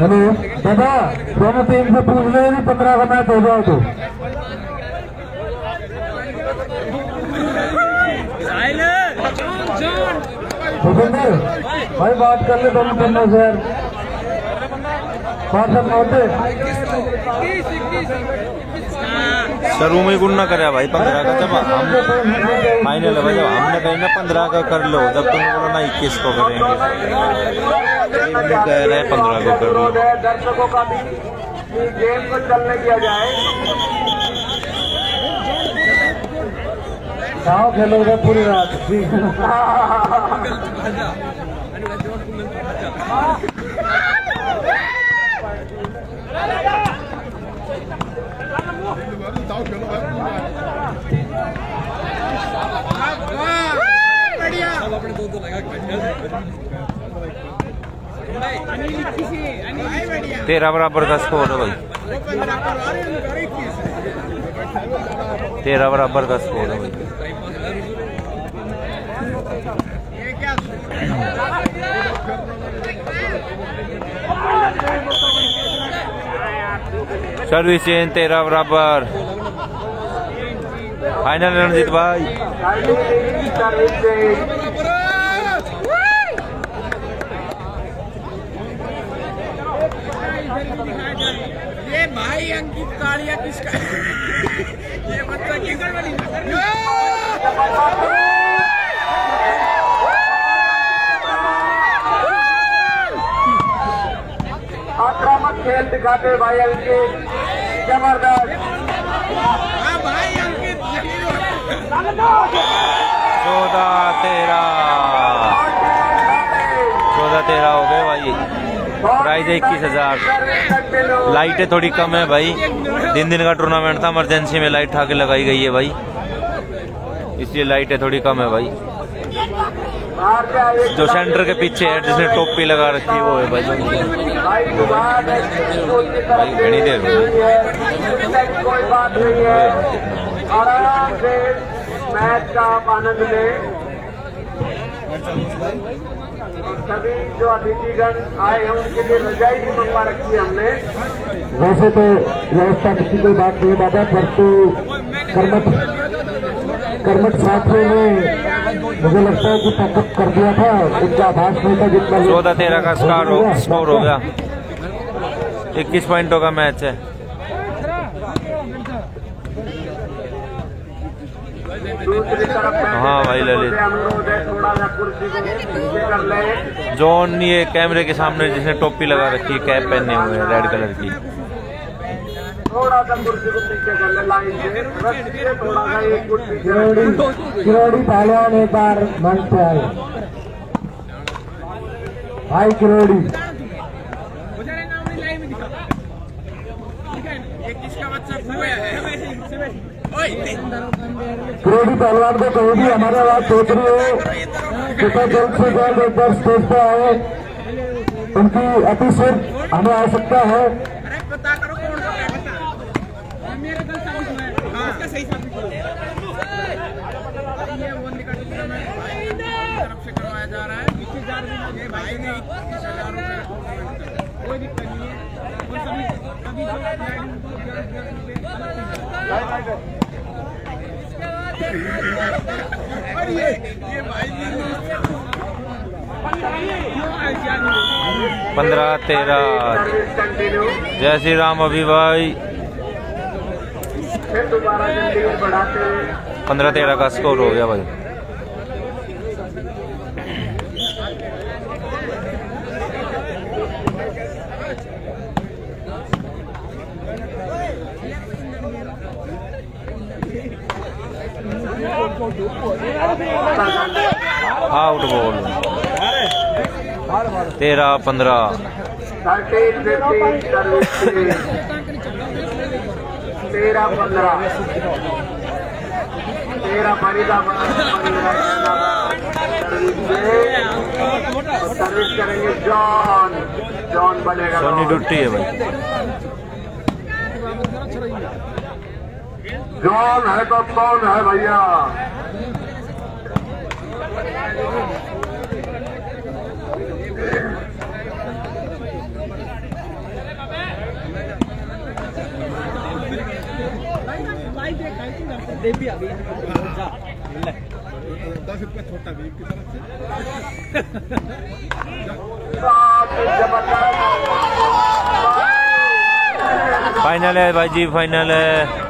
हेलो दादा, दोनों टीम से पूछ रहे हैं पंद्रह का मैच हो जाओ तो। भूपेंद्र, भाई, बात कर ले दोनों टीमों से यार। सब होते शुरू में गुण ना करे भाई पंद्रह का जब हम फाइनल है भाई जब हमने कही ना पंद्रह का कर लो जब तुमने बोला ना इक्कीस को करेंगे कह रहे हैं पंद्रह को कर लो है दर्शकों का भी गेम को चलने दिया जाए गाँव खेलोगे पूरी रात ठीक तेरह बराबर का स्कोर है भाई। तेरह बराबर का स्कोर है भाई। सर्विस चेंज तेरह बराबर। फाइनल रणजीत भाई ये भाई अंकित कालिया किसका? ये बच्चा किधर वाली आक्रामक खेल दिखाते भाई अंकित। ज़बरदस्त। चौदह, तेरह। चौदह, तेरह हो गए भाई। प्राइज है इक्कीस हज़ार। लाइटें थोड़ी कम है भाई। दिन दिन का टूर्नामेंट था इमरजेंसी में लाइट ठाके लगाई गई है भाई। इसलिए लाइटें थोड़ी कम है भाई। जो सेंटर के पीछे है, जिसने टोपी लगा रखी है, वो है भाई। भाई घनी देर आराम से मैच का आप आनंद लें सभी जो अतिथिगण आए हैं उनके लिए रजाई भी मंगवा रखी है हमने वैसे तो व्यवस्था किसी कोई बात नहीं दादा परंतु कर्मठ कर्मठ साथियों ने मुझे लगता है कि पैकअप कर दिया था उनका आभास नहीं था जितना चौदह तेरह का स्कोर हो स्कोर हो गया। इक्कीस पॉइंटों का मैच है दूसरी तरफ़ बैठे हाँ भाई ललित। जॉन, ये कैमरे के सामने जिसने टोपी लगा रखी है, कैप पहने हुए हैं, रेड कलर की भाई किरोड़ी किसका बच्चा खोया है किरोड़ी पहलवान को कहीं भी हमारे आवाज़ सोच रही हो। कृपया जल्द से जल्द एक बार स्टेज पे आए उनकी अतिशय हमें आवश्यकता है। कोई दिक्कत नहीं है। पंद्रह तेरह। जय श्री राम अभी भाई। पंद्रह तेरह का स्कोर हो गया भाई। Out ball. तेरह पंद्रह। तेरह पंद्रह। तेरह सर्विस करेंगे जॉन। जॉन बनेगा सोनी डुट्टी है भाई। जॉन है तो कौन है भैया? फाइनल है भाई जी फाइनल है।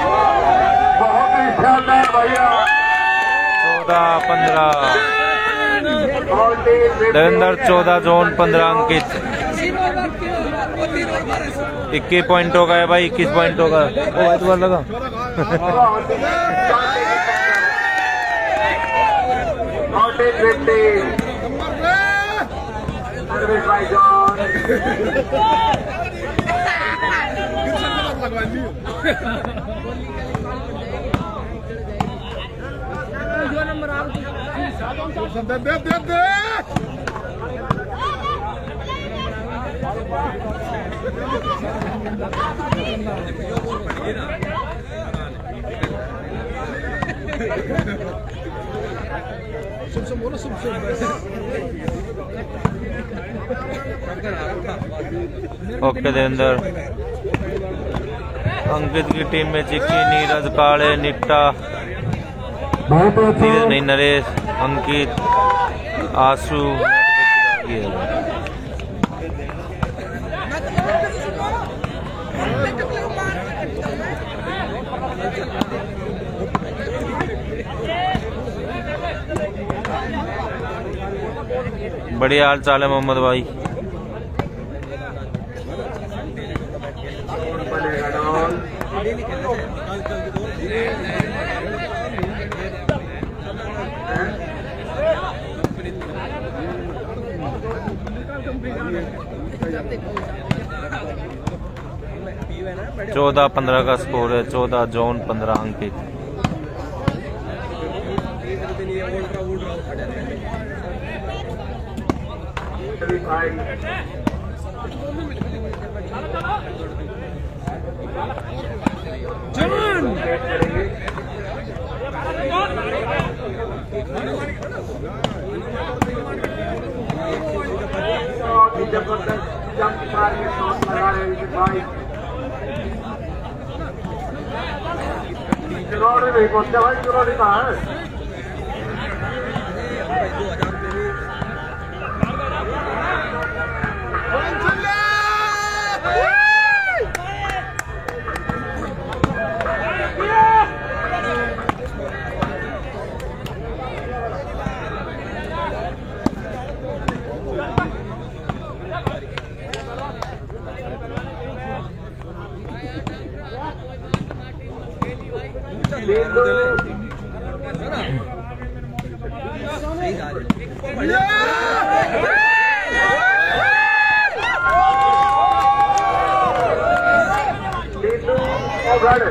बहुत ही शानदार भैया चौदह पंद्रह फोर्टीन देवेंद्र चौदह जोन पंद्रह अंकित। इक्कीस पॉइंटों का है भाई, इक्कीस पॉइंटों का ओ भाई तुम्हारा लगा। Fourteen fifteen service by John okay Devendra Ankit की टीम में चिक्की नीरज काले निट्टा नीरज नहीं नरेश। अंकित है। बढ़िया हाल चाल है मोहम्मद भाई चौदह पंद्रह का स्कोर है चौदह जोन पंद्रह अंकित। ही ज़बरदस्त जंप मार के शॉट लगा रहे हैं भाई। किरोड़ी नहीं पहुँचा भाई किरोड़ी कहाँ है नीतू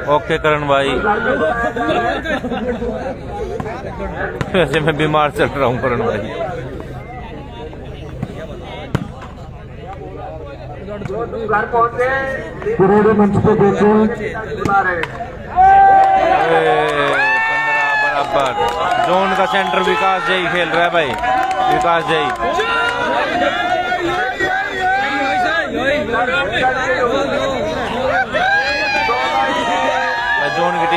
ओके करण भाई। वैसे मैं बीमार चल रहा हूँ करण भाई। मंच पे पंद्रह बराबर। जोन का सेंटर विकास जय खेल रहा है भाई। विकास जय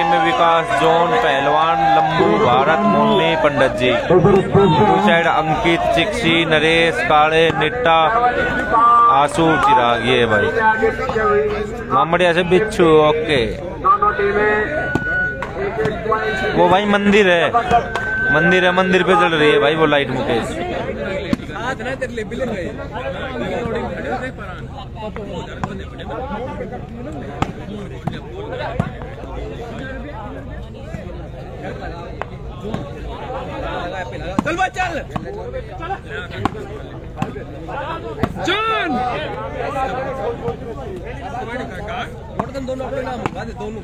जोन में विकास, जोन पहलवान लम्बू भारत मुन्नी पंडित जी। दो साइड अंकित चिक्सी नरेश, काले, निट्टा, आँसू चिराग ये भाई। मामड़िया से बिच्छू, ओके। वो भाई मंदिर है। मंदिर है, मंदिर पे चल रही है भाई वो लाइट मुकेश। चल भाई चल जॉन दोनों अपने नाम होगा दोनों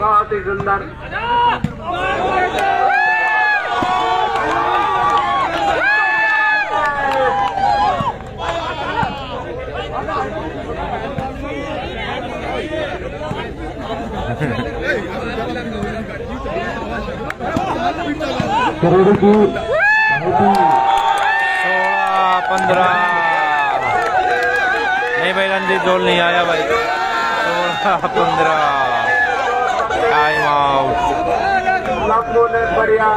बहुत ही सुंदर। किरोड़ी की सोलह पंद्रह नहीं भाई रंजीत जोल नहीं आया भाई। सोलह पंद्रह। टाइम आउट ने बढ़िया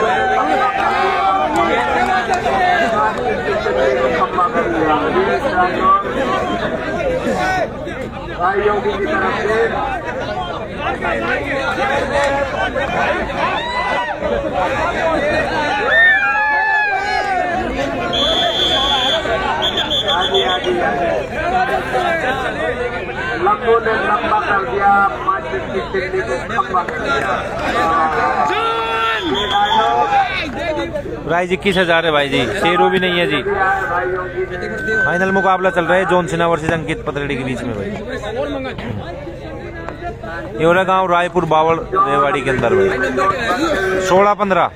कर दिया भाइयों की तरफ़ से। लंबू ने लंबा कर दिया पाँच की टिकली को खम्बा कर दिया। प्राइज इक्कीस हज़ार है भाई जी। शेरू भी नहीं है जी। फाइनल मुकाबला चल रहा है जॉन सिन्हा वर्सेज अंकित पतरेडी के बीच में भाई। ये रहा गाँव रायपुर बावल रेवाड़ी के अंदर भाई। सोलह पंद्रह।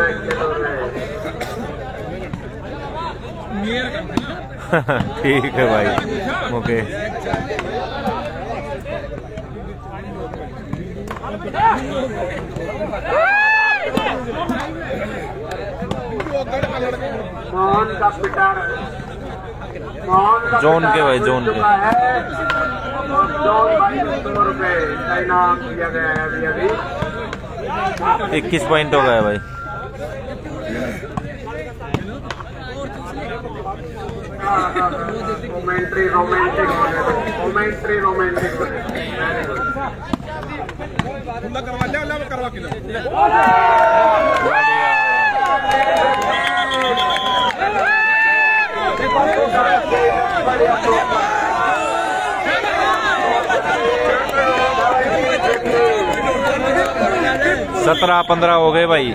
है खेलो ठीक है भाई ओके मोहन का पिटार? जोन के भाई, जोन के। इक्कीस पॉइंट हो गया भाई। रोमेंट्री रोमांटिक रोमेंट्री रोमांटिक सत्रह पंद्रह हो गए भाई.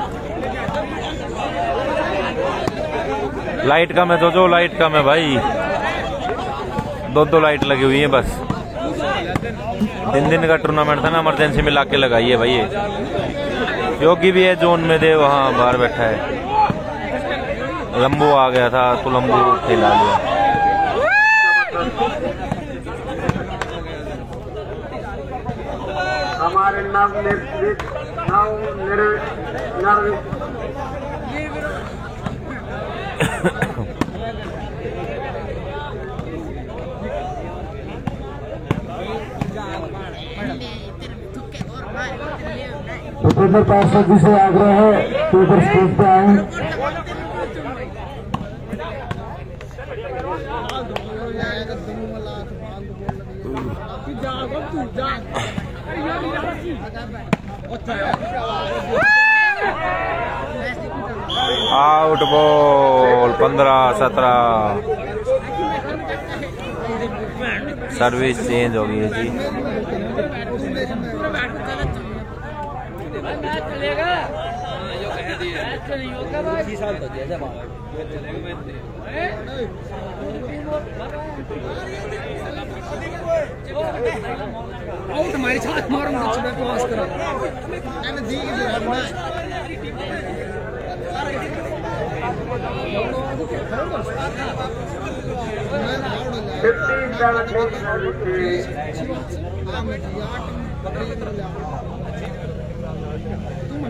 लाइट कम है तो जो लाइट कम है भाई। दो दो लाइट लगी हुई है बस। तीन दिन का टूर्नामेंट था ना इमरजेंसी में लाके लगाई है भाई ये। योगी भी है जोन में दे वहाँ बाहर बैठा है। लंबू आ गया था तो लंबू खेला लिया हमारे नव निर्मित नव निर नव भूपेंद्र पार्षद जी से आग्रह है कि ऊपर स्टेज पे आए। आउट बॉल, पंद्रह, सत्रह। सर्विस चेंज हो गई है जी। आउट हमारी छात मारो मुझे मैं पास करा। मैंने दी की जवाब ना फिफ्टीन सेवनटीन तू मना ठीक है गरम का मत हम लेके आए तो आप नीट फेंका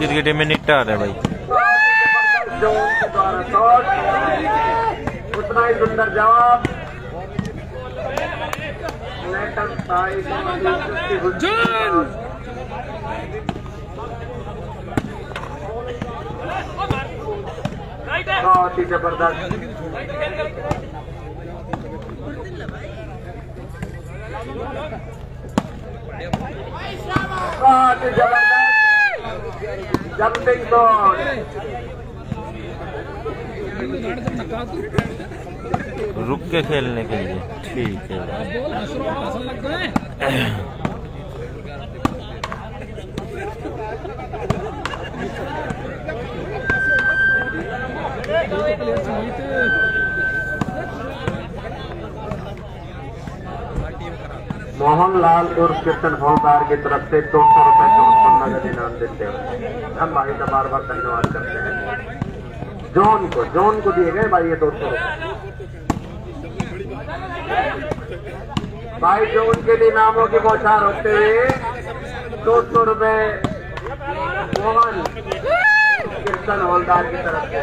की में निकटा आ रहा है भाई उतना ही सुंदर जवाब! बहुत ही ज़बरदस्त बहुत ज़बरदस्त जंपिंग बॉल रुक के खेलने के लिए। ठीक है। लग गए उर्फ़ कीर्तन हौलदार की तरफ़ से दो सौ रुपए। नगद देते हुए हम भाई का बार बार धन्यवाद करते हैं। जोन को जोन को दिए गए भाई ये दो सौ भाई जो उनके लिए नामों की बौछार होते हुए दो सौ रुपए मोहन कीर्तन हौलदार की तरफ़ से।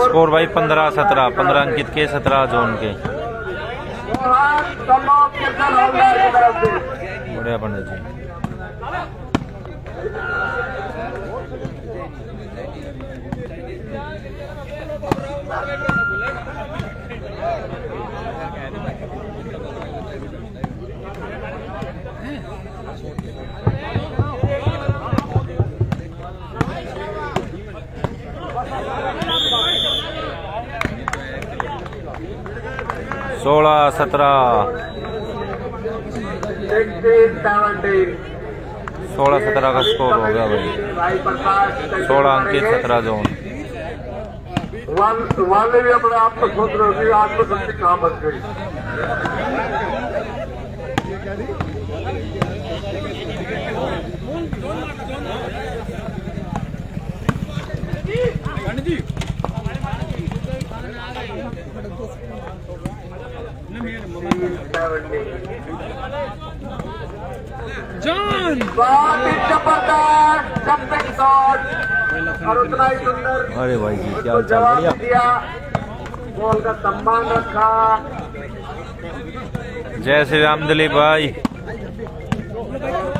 स्कोर भाई पंद्रह सत्रह, पंद्रह अंकित के सत्रह जोन के। बढ़िया पंडित जी। सोलह सत्रह। सोलह सत्रह का स्कोर हो गया भाई। सोलह अंकित सत्रह जोन वाले भी अपने आप को सोच रहे हो कि आत्मशक्ति कहाँ बच गई। जान बहुत ही ज़बरदस्त जंपिंग शॉट। और उतना ही सुंदर अरे भाई जी क्या जवाब बढ़िया। दिया बॉल का सम्मान रखा। जय श्री राम दिलीप भाई।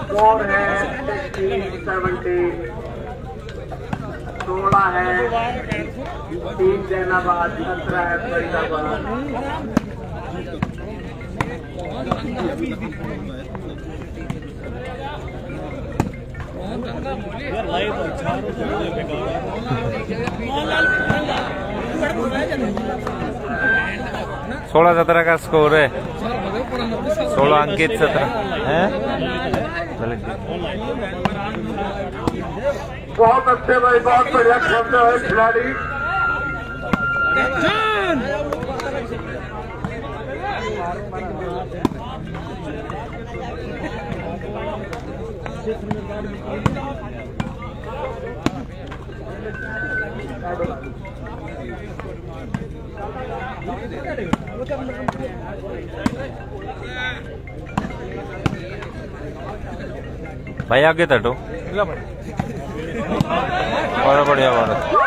स्कोर है सेवेंटी सोलह है तीन जैनाबाद सत्रह है फरीदाबाद। सोलह सत्रह का स्कोर है। सोलह अंकित सत्रह। है? बहुत अच्छे भाई बहुत बढ़िया खेलते हुए खिलाड़ी। भाई आगे तटो और बढ़िया भारत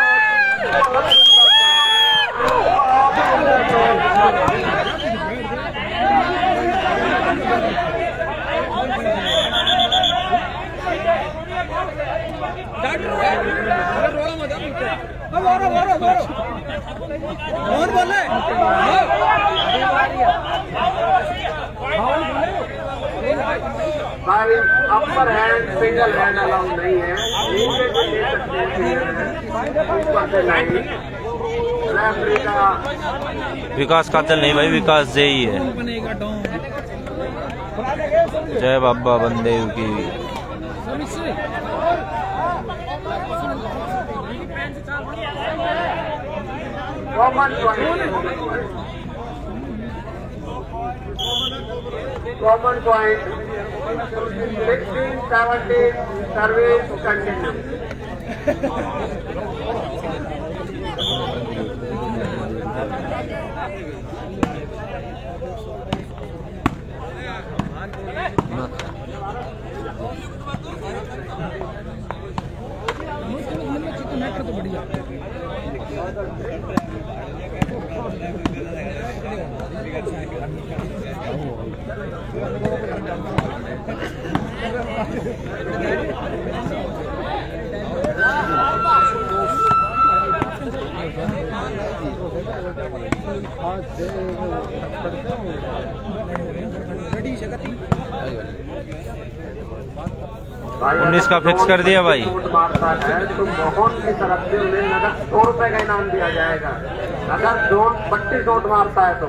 भाई upper hand single hand allow नहीं है। का विकास कातल नहीं भाई, विकास जय ही है। जय बाबा बंदेव की। Common point common point sixteen service continue उन्नीस का फिक्स कर दिया भाई। तो मोहन की तरफ़ से उन्हें सौ रुपए का इनाम दिया जाएगा अगर जोन पट्टी चोट मारता है तो।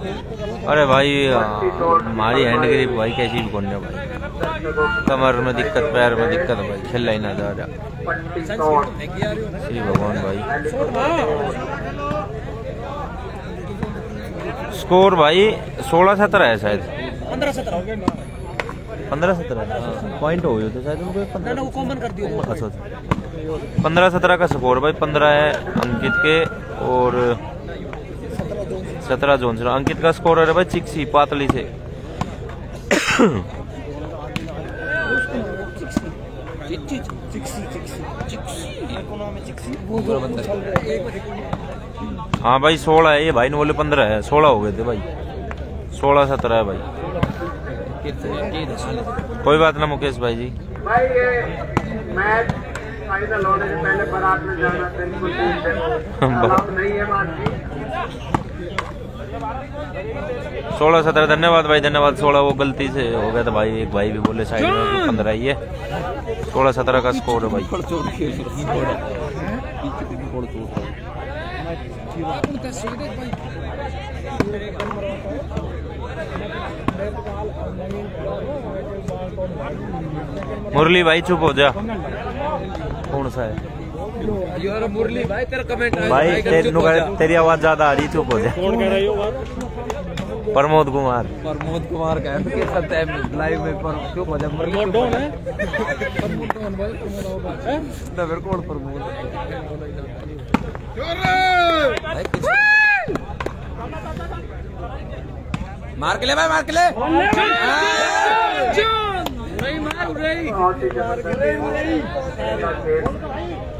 अरे भाई हमारी हैंड ग्रिप भाई कैसी भी करने भाई। कमर में दिक्कत पैर में दिक्कत भाई खेल ही ना जा रहा श्री भगवान भाई। स्कोर भाई सोलह सत्रह है शायद। पंद्रह सत्रह? पॉइंट हो गए थे शायद उनको अच्छा अच्छा। पंद्रह सत्रह का स्कोर भाई पंद्रह है अंकित के और सत्रह जोन से। अंकित का स्कोर है भाई चिक्सी पातली से। हाँ भाई सोलह है ये भाई ने बोले पंद्रह है सोलह हो गए थे भाई। सोलह सत्रह है भाई। कोई बात ना मुकेश भाई जी। भाई ये मैच फाइनल होने से पहले बारात में जाना बिल्कुल नहीं है बात सोलह सत्रह धन्यवाद भाई धन्यवाद। सोलह वो गलती से हो गया था भाई। एक भाई भी बोले साइड में पंद्रह ही है। सोलह सत्रह का स्कोर है भाई। मुरली भाई चुप हो जा। कौन सा है? मुरली भाई तेरा कमेंट भाई तेरी आवाज़ ज़्यादा आ रही चुप हो जा। कौन कह रही हो प्रमोद कुमार। प्रमोद कुमार का है लाइव में पर क्यों बजा मुरली रिमोट डाउन है ना मेरे को प्रमोद। भाई मार के ले। भाई मार के ले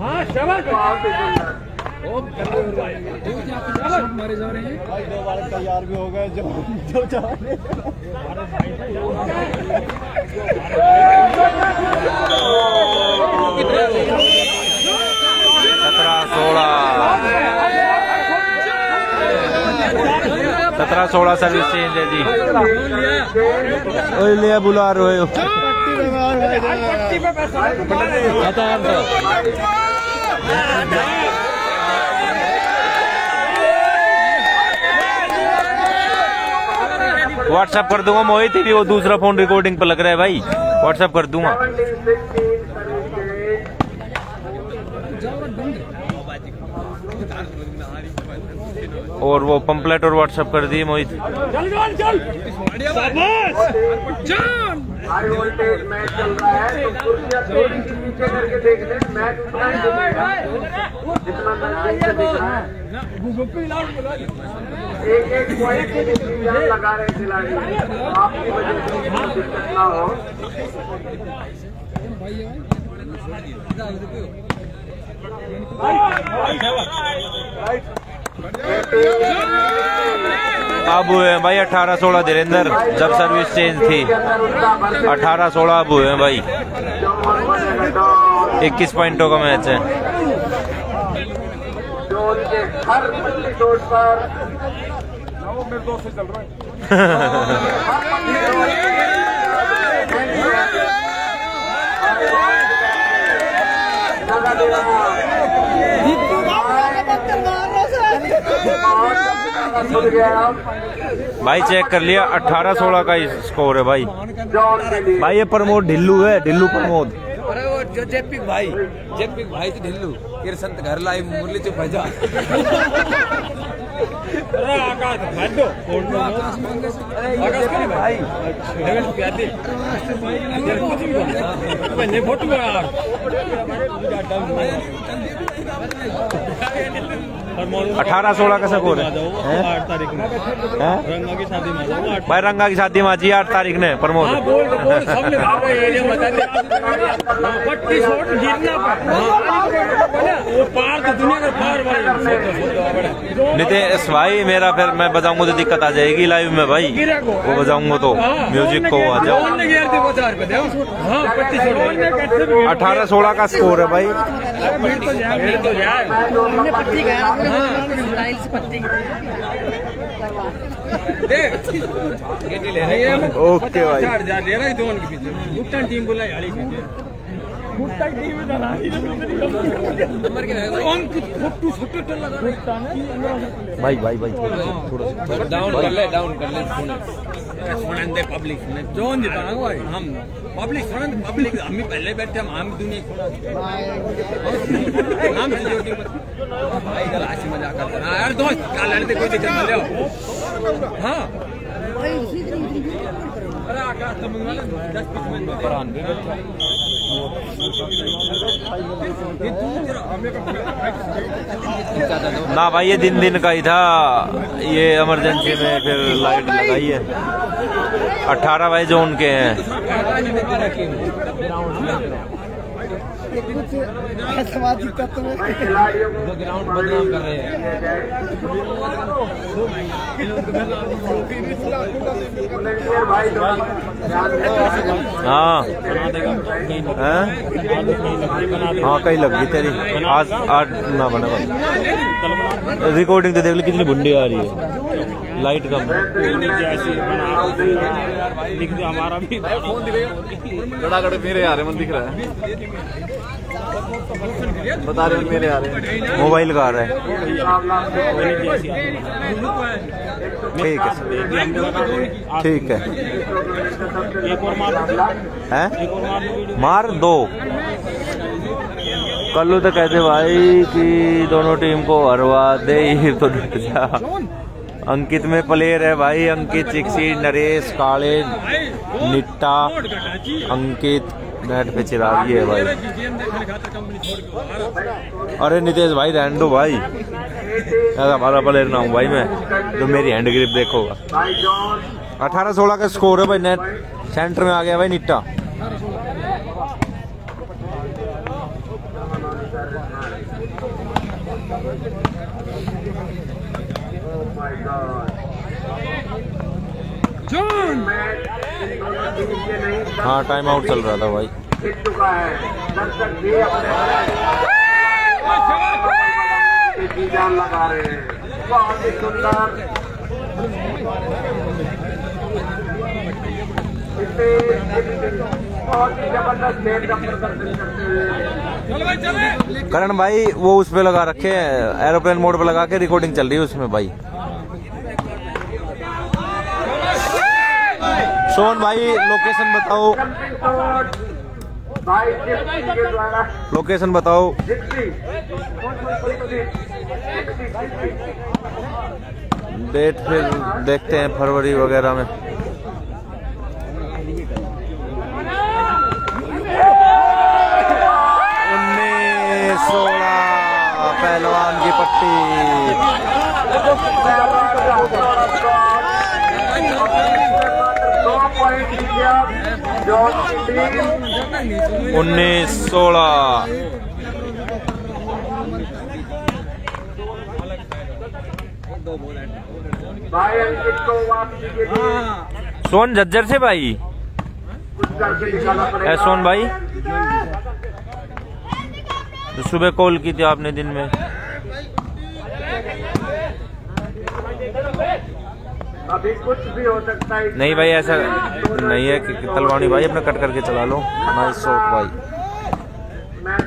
हाँ शाबाश मारे जा रहे हैं। दो बार तैयार भी हो गए जो जो जा सत्रह सोलह। सत्रह सोलह सर्विस चेंज है जी। ओए ले बुला रहे हो। व्हाट्सएप कर दूँगा मोहित भी वो दूसरा फ़ोन रिकॉर्डिंग पर लग रहा है भाई। व्हाट्सएप कर दूँगा। और वो पंपलेट और व्हाट्सएप कर दिए मोहित। चल चल चल। शाबाश। हाई वोल्टेज मैच चल रहा है तो कुर्सियाँ थोड़ी सी नीचे करके देख लें मैच उतना ही दिखेगा जितना नज़दीक से दिख रहा है एक एक पॉइंट के लिए जान लगा रहे खिलाड़ी। आपकी वजह से कोई दिक्कत ना हो। अब हुए हैं भाई अठारह सोलह धीरेन्द्र जब सर्विस चेंज थी। अठारह सोलह अब हुए हैं भाई। इक्कीस पॉइंटों का मैच है। जो भाई चेक कर लिया अठारह सोलह का ही स्कोर है भाई। भाई ये प्रमोद ढिल्लू है ढिल्लू प्रमोद। अरे वो जो जेपिक भाई जेपिक भाई से ढिल्लू। फिर संत घर लाई मुरली चुप भजा अरे आकाश भाई करे भाई? फ़ोटो यार अठारह सोलह का स्कोर है आठ तारीख में। रंगा की शादी में भाई रंगा की शादी में आज आठ तारीख ने प्रमोद। हाँ बोल बोल सबने भागा एरिया बता दे पट्टी शॉट गिरना वो पार दुनिया का पार भाई नितेश भाई मेरा फिर मैं बजाऊँगा तो दिक्कत आ जाएगी लाइव में भाई। वो बजाऊँगा तो म्यूज़िक को आ जाओ। हाँ अठारह सोलह का स्कोर है भाई। रही है। ओके भाई। चार हज़ार ले रहा है के में नंबर क्या है। अंकित फ़ोटो छोटे टल लगा रहा है? भाई भाई भाई थोड़ा सा डाउन कर ले डाउन कर ले फ़ोन सुनन दे पब्लिक ने जोन जीता ना भाई हम पब्लिक सुनन पब्लिक हम ही पहले बैठे हम हम दुनिया हम सिक्योरिटी भाई गल करता हाँ। यार दोस्त कल लड़ते कोई दिक्कत ना ले हाँ। अरे आकाश तो ले। दस बीस मिनट ना भाई, ये दिन दिन का ही था। ये इमरजेंसी में फिर लाइट लगाई है। अठारह भाई जो उनके हैं। सामाजिक तत्व में भाई खिलाड़ियों को ग्राउंड बदनाम कर रहे हैं। दें। हाँ? हैं? हाँ कहीं लग गई तेरी। आज आज ना बना रिकॉर्डिंग तो देख ली कितनी बुंडी आ रही है। लाइट कम है। हमारा भी। गड़ागड़ मेरे आ रहे मन दिख रहा है। बता रहे मेरे आ रहे हैं। मोबाइल का आ रहा है। ठीक है ठीक है। मार हैं? मार दो। कल्लू तो कहते भाई कि दोनों टीम को हरवा दे, ये तो डट जा। अंकित में प्लेयर है भाई, अंकित, चिक्सी, नरेश, काले, निट्टा, अंकित। नेट पे चिरागी है भाई। अरे नितेश भाई रहने दो भाई। हमारा प्लेयर ना हूँ भाई मैं तो मेरी हैंड ग्रिप देखोगा अठारह सोलह का स्कोर है भाई नेट सेंटर में आ गया भाई निट्टा। हाँ टाइम आउट चल रहा था भाई। चुका है दर्शक भी अपने की जान लगा रहे हैं बहुत ही सुंदर करण भाई, वो उस पे लगा रखे हैं एरोप्लेन मोड पे लगा के रिकॉर्डिंग चल रही है उसमें भाई। सोन भाई लोकेशन बताओ जंपिंग शॉट भाई जिप्सी के द्वारा लोकेशन बताओ। डेट फिर देखते हैं फरवरी वगैरह में। उन्नीस सोलह पहलवान की पट्टी। उन्नीस सोलह। सोन झज्जर से भाई? है सोन भाई? तो सुबह कॉल की थी आपने दिन में। अभी कुछ भी हो सकता है नहीं भाई ऐसा नहीं है कि तलवानी भाई अपना कट करके चला लो नाइस शॉट भाई। मैं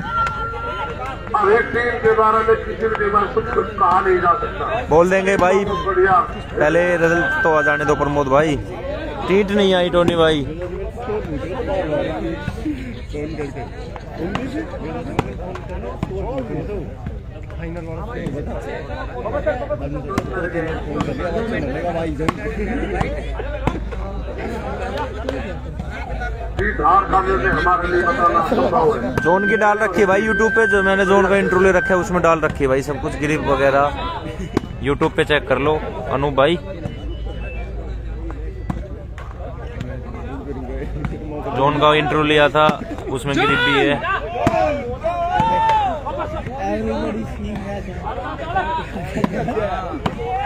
अब एक टीम के बारे में किसी भी टीम में कुछ कुछ कहा नहीं जा सकता। बोल देंगे भाई बढ़िया। पहले रिज़ल्ट तो आ जाने दो प्रमोद भाई। टीट नहीं आई टोनी भाई। का निर्णय हमारे लिए बताना संभव है जोन की डाल रखी है भाई यूट्यूब पे जो मैंने जोन का इंट्रो ले रखा है उसमें डाल रखी है भाई सब कुछ ग्रिप वगैरह। यूट्यूब पे चेक कर लो अनूप भाई। जोन का इंट्रो लिया था उसमें ग्रिप भी है।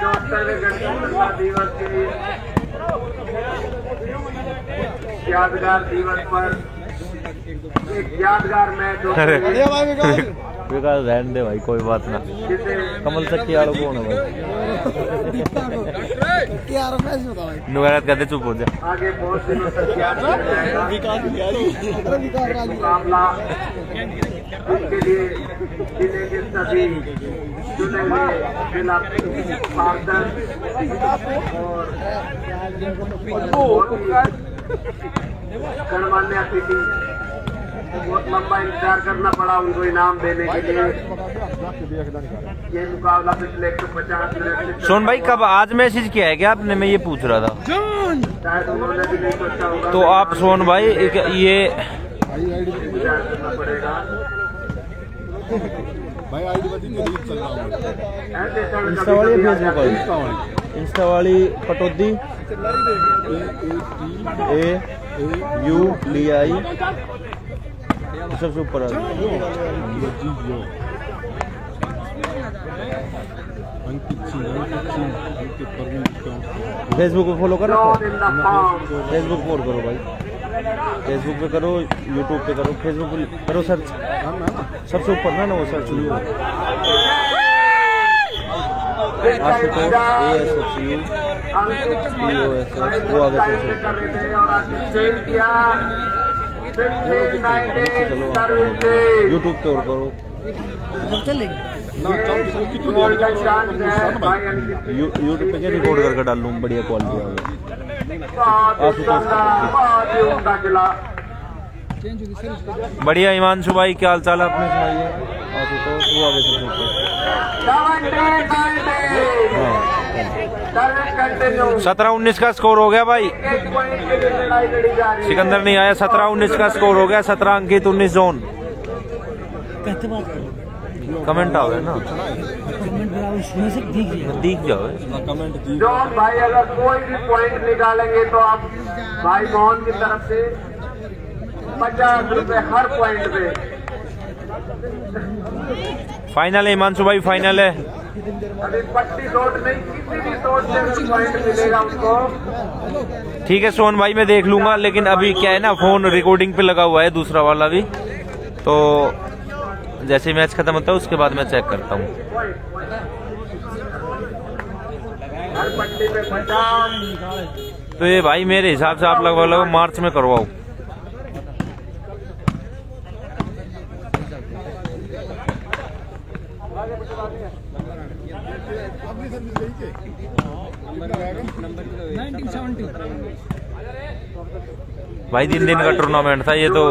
चौहत्तरवें दिवस के यादगार दिवस पर एक यादगार मैच विकास। रहने दे भाई कोई बात ना। कमल तक की आड़ो कौन है भाई? नुगैरत कहते चुप हो जा आगे बहुत दिनों तक याद किया जाएगा मुकाबला इसके लिए ज़िले के सभी चुने हुए जिला पार्षद और बहुत ही गणमान्य अतिथि बहुत लंबा इंतज़ार करना पड़ा उनको इनाम देने के लिए। ये मुकाबला पिछले एक सौ पचास मिनट सोन भाई कब आज मैसेज किया है क्या आपने? मैं ये पूछ रहा था। शायद उन्होंने भी नहीं सोचा होगा। तो आप सोन भाई एक ये इंतज़ार करना पड़ेगा ऐसे क्षण इंस्टा वाली फेसबुक। वाली इंस्टा वाली Pataudi A U D I. सबसे ऊपर आ गया। फेसबुक पे फॉलो करो. फेसबुक फॉलो करो भाई। फेसबुक पे करो यूट्यूब पे करो फेसबुक पे करो सर्च सबसे ऊपर ना ना वो search Ashutosh A S H U P O S H वो आगे सबसे ऊपर यूट्यूब पे और करो। यूट्यूब पे रिकॉर्ड करके डाल लूँ बढ़िया क्वालिटी बढ़िया हिमांशु भाई क्या हाल चाल है अपने सुनाइए? आशुतोष वो आगे सत्रह उन्नीस का स्कोर हो गया भाई। सिकंदर नहीं आया सत्रह उन्नीस का स्कोर हो गया सत्रह अंकित उन्नीस जोन। कमेंट आओ ना? दिख जाओ जॉन भाई अगर कोई भी पॉइंट निकालेंगे तो आप भाई मोहन की तरफ़ से पचास रुपए हर पॉइंट पे। फाइनल है हिमांशु भाई फाइनल है। अभी पट्टी किसी भी शॉट से पॉइंट मिलेगा उसको। ठीक है सोहन भाई मैं देख लूँगा लेकिन अभी क्या है ना फ़ोन रिकॉर्डिंग पे लगा हुआ है दूसरा वाला भी। तो जैसे मैच खत्म होता है उसके बाद मैं चेक करता हूँ। तो ये भाई मेरे हिसाब से आप लगभग लगभग मार्च में करवाओ। भाई तीन दिन का टूर्नामेंट था ये तो।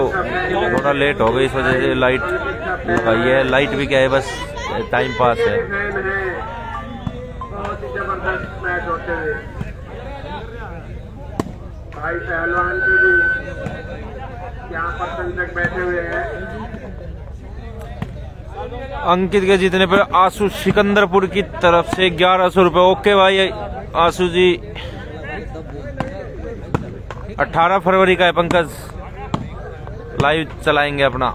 थोड़ा लेट हो गई इस वजह से लाइट लगाई है। लाइट भी क्या है बस टाइम पास है। भाई पहलवान के भी यहाँ पर बैठे हुए हैं। अंकित के जीतने पर आशु सिकंदरपुर की तरफ़ से ग्यारह सौ रुपये ओके भाई आशु जी। अठारह फरवरी का है पंकज। लाइव चलाएँगे अपना।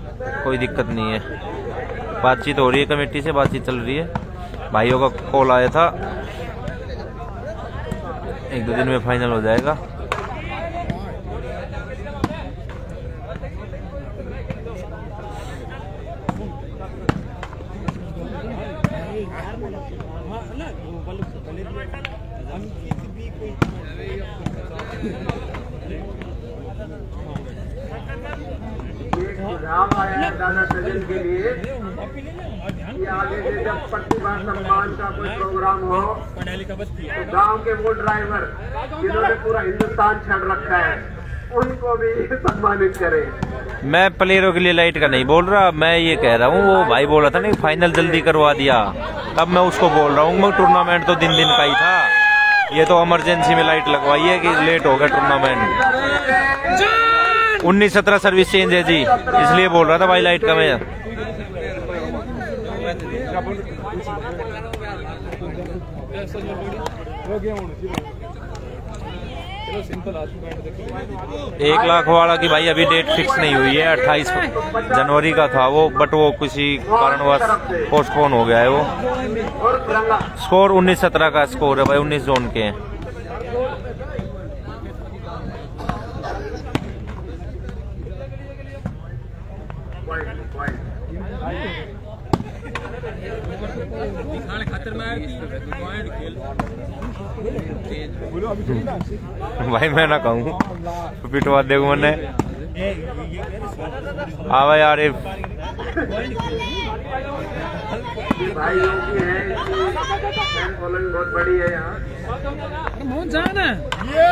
कोई दिक्कत नहीं है। बातचीत हो रही है कमेटी से, बातचीत चल रही है। भाइयों का कॉल आया था। एक दो दिन में फाइनल हो जाएगा एक सुझाव आया है के लिए कि आगे से जब प्रतिभा सम्मान का कोई प्रोग्राम हो तो गाँव के वो ड्राइवर जिन्होंने पूरा हिंदुस्तान छड़ रखा है उनको भी सम्मानित करें। मैं प्लेयरों के लिए लाइट का नहीं बोल रहा मैं ये कह रहा हूँ वो भाई बोला था ना फाइनल जल्दी करवा दिया। तब मैं उसको बोल रहा हूँ मैं टूर्नामेंट तो दिन दिन का ही था। ये तो इमरजेंसी में लाइट लगवाई है कि लेट हो गया टूर्नामेंट उन्नीस सत्रह सर्विस चेंज है जी। इसलिए बोल रहा था भाई लाइट का मैं। एक लाख वाला की भाई अभी डेट फिक्स नहीं हुई है, अट्ठाईस जनवरी का था वो बट वो किसी कारणवश पोस्टपोन हो गया है वो। स्कोर उन्नीस सत्रह का स्कोर है भाई, उन्नीस जोन के हैं। पॉइंट पॉइंट भाई मैं ना कहूँ पिटवा दे मैंने हाँ भाई आरिफ। ये भाई है फॉलोइंग बहुत बड़ी है। यहाँ ये!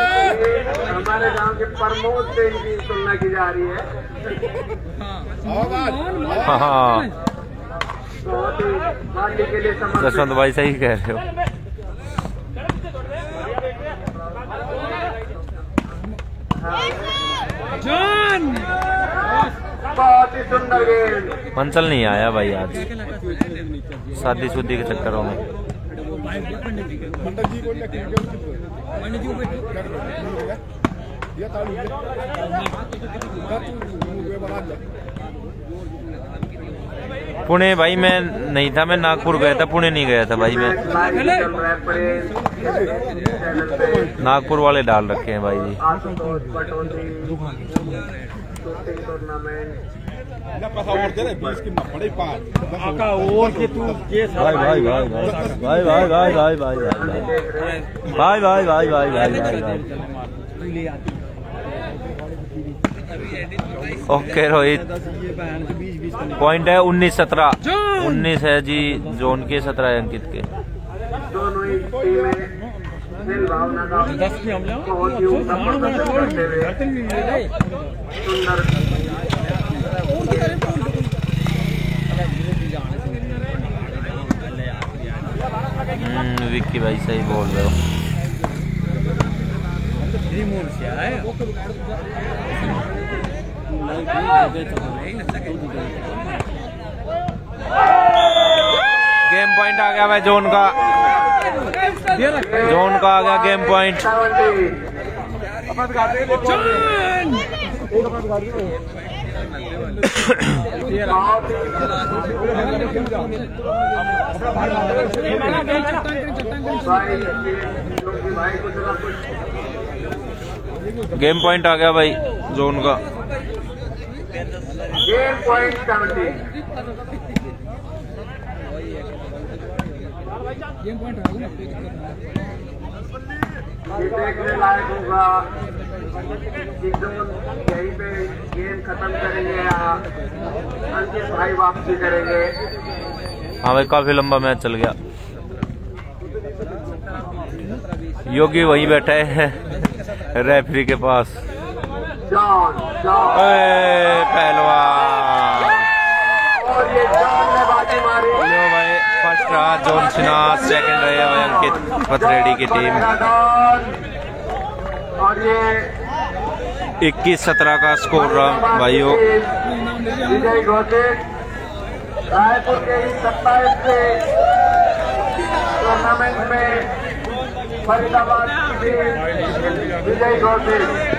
हमारे गाँव के प्रमोद से इनकी तुलना की जा रही है। हाँ ही। जसवंत भाई सही कह रहे हो। बहुत ही सुंदर गेम मंचल नहीं आया भाई आज। शादी शुद्धि के चक्करों में। पुणे भाई मैं नहीं था मैं नागपुर गया था पुणे नहीं गया था भाई मैं है नागपुर वाले डाल रखे हैं भाई जी तू भाई भाई भाई भाई भाई ओके रोहित। पॉइंट है उन्नीस सत्रह। उन्नीस है जी जोन के सत्रह अंकित के। हम्म, विक्की भाई सही बोल रहे हो। गेम पॉइंट आ गया भाई जोन का। जोन का आ गया गेम पॉइंट गेम पॉइंट आ गया भाई जोन का। पॉइंट देखने लायक होगा पे गेम खत्म करेंगे भाई वापसी करेंगे हाँ भाई, काफ़ी लंबा मैच चल गया। योगी वहीं बैठे हैं रेफरी के पास। जॉन जॉन पहलवान। और ये जॉन ने बाजी मारी। लो भाई फ़र्स्ट रहा जोन सिन्हा सेकंड रहे भाई अंकित पथरेडी की टीम और ये 21-17 का स्कोर रहा भाइयों। विजय घोषित रायपुर के ही सत्ताईस से टूर्नामेंट में फरीदाबाद की टीम विजय घोषित।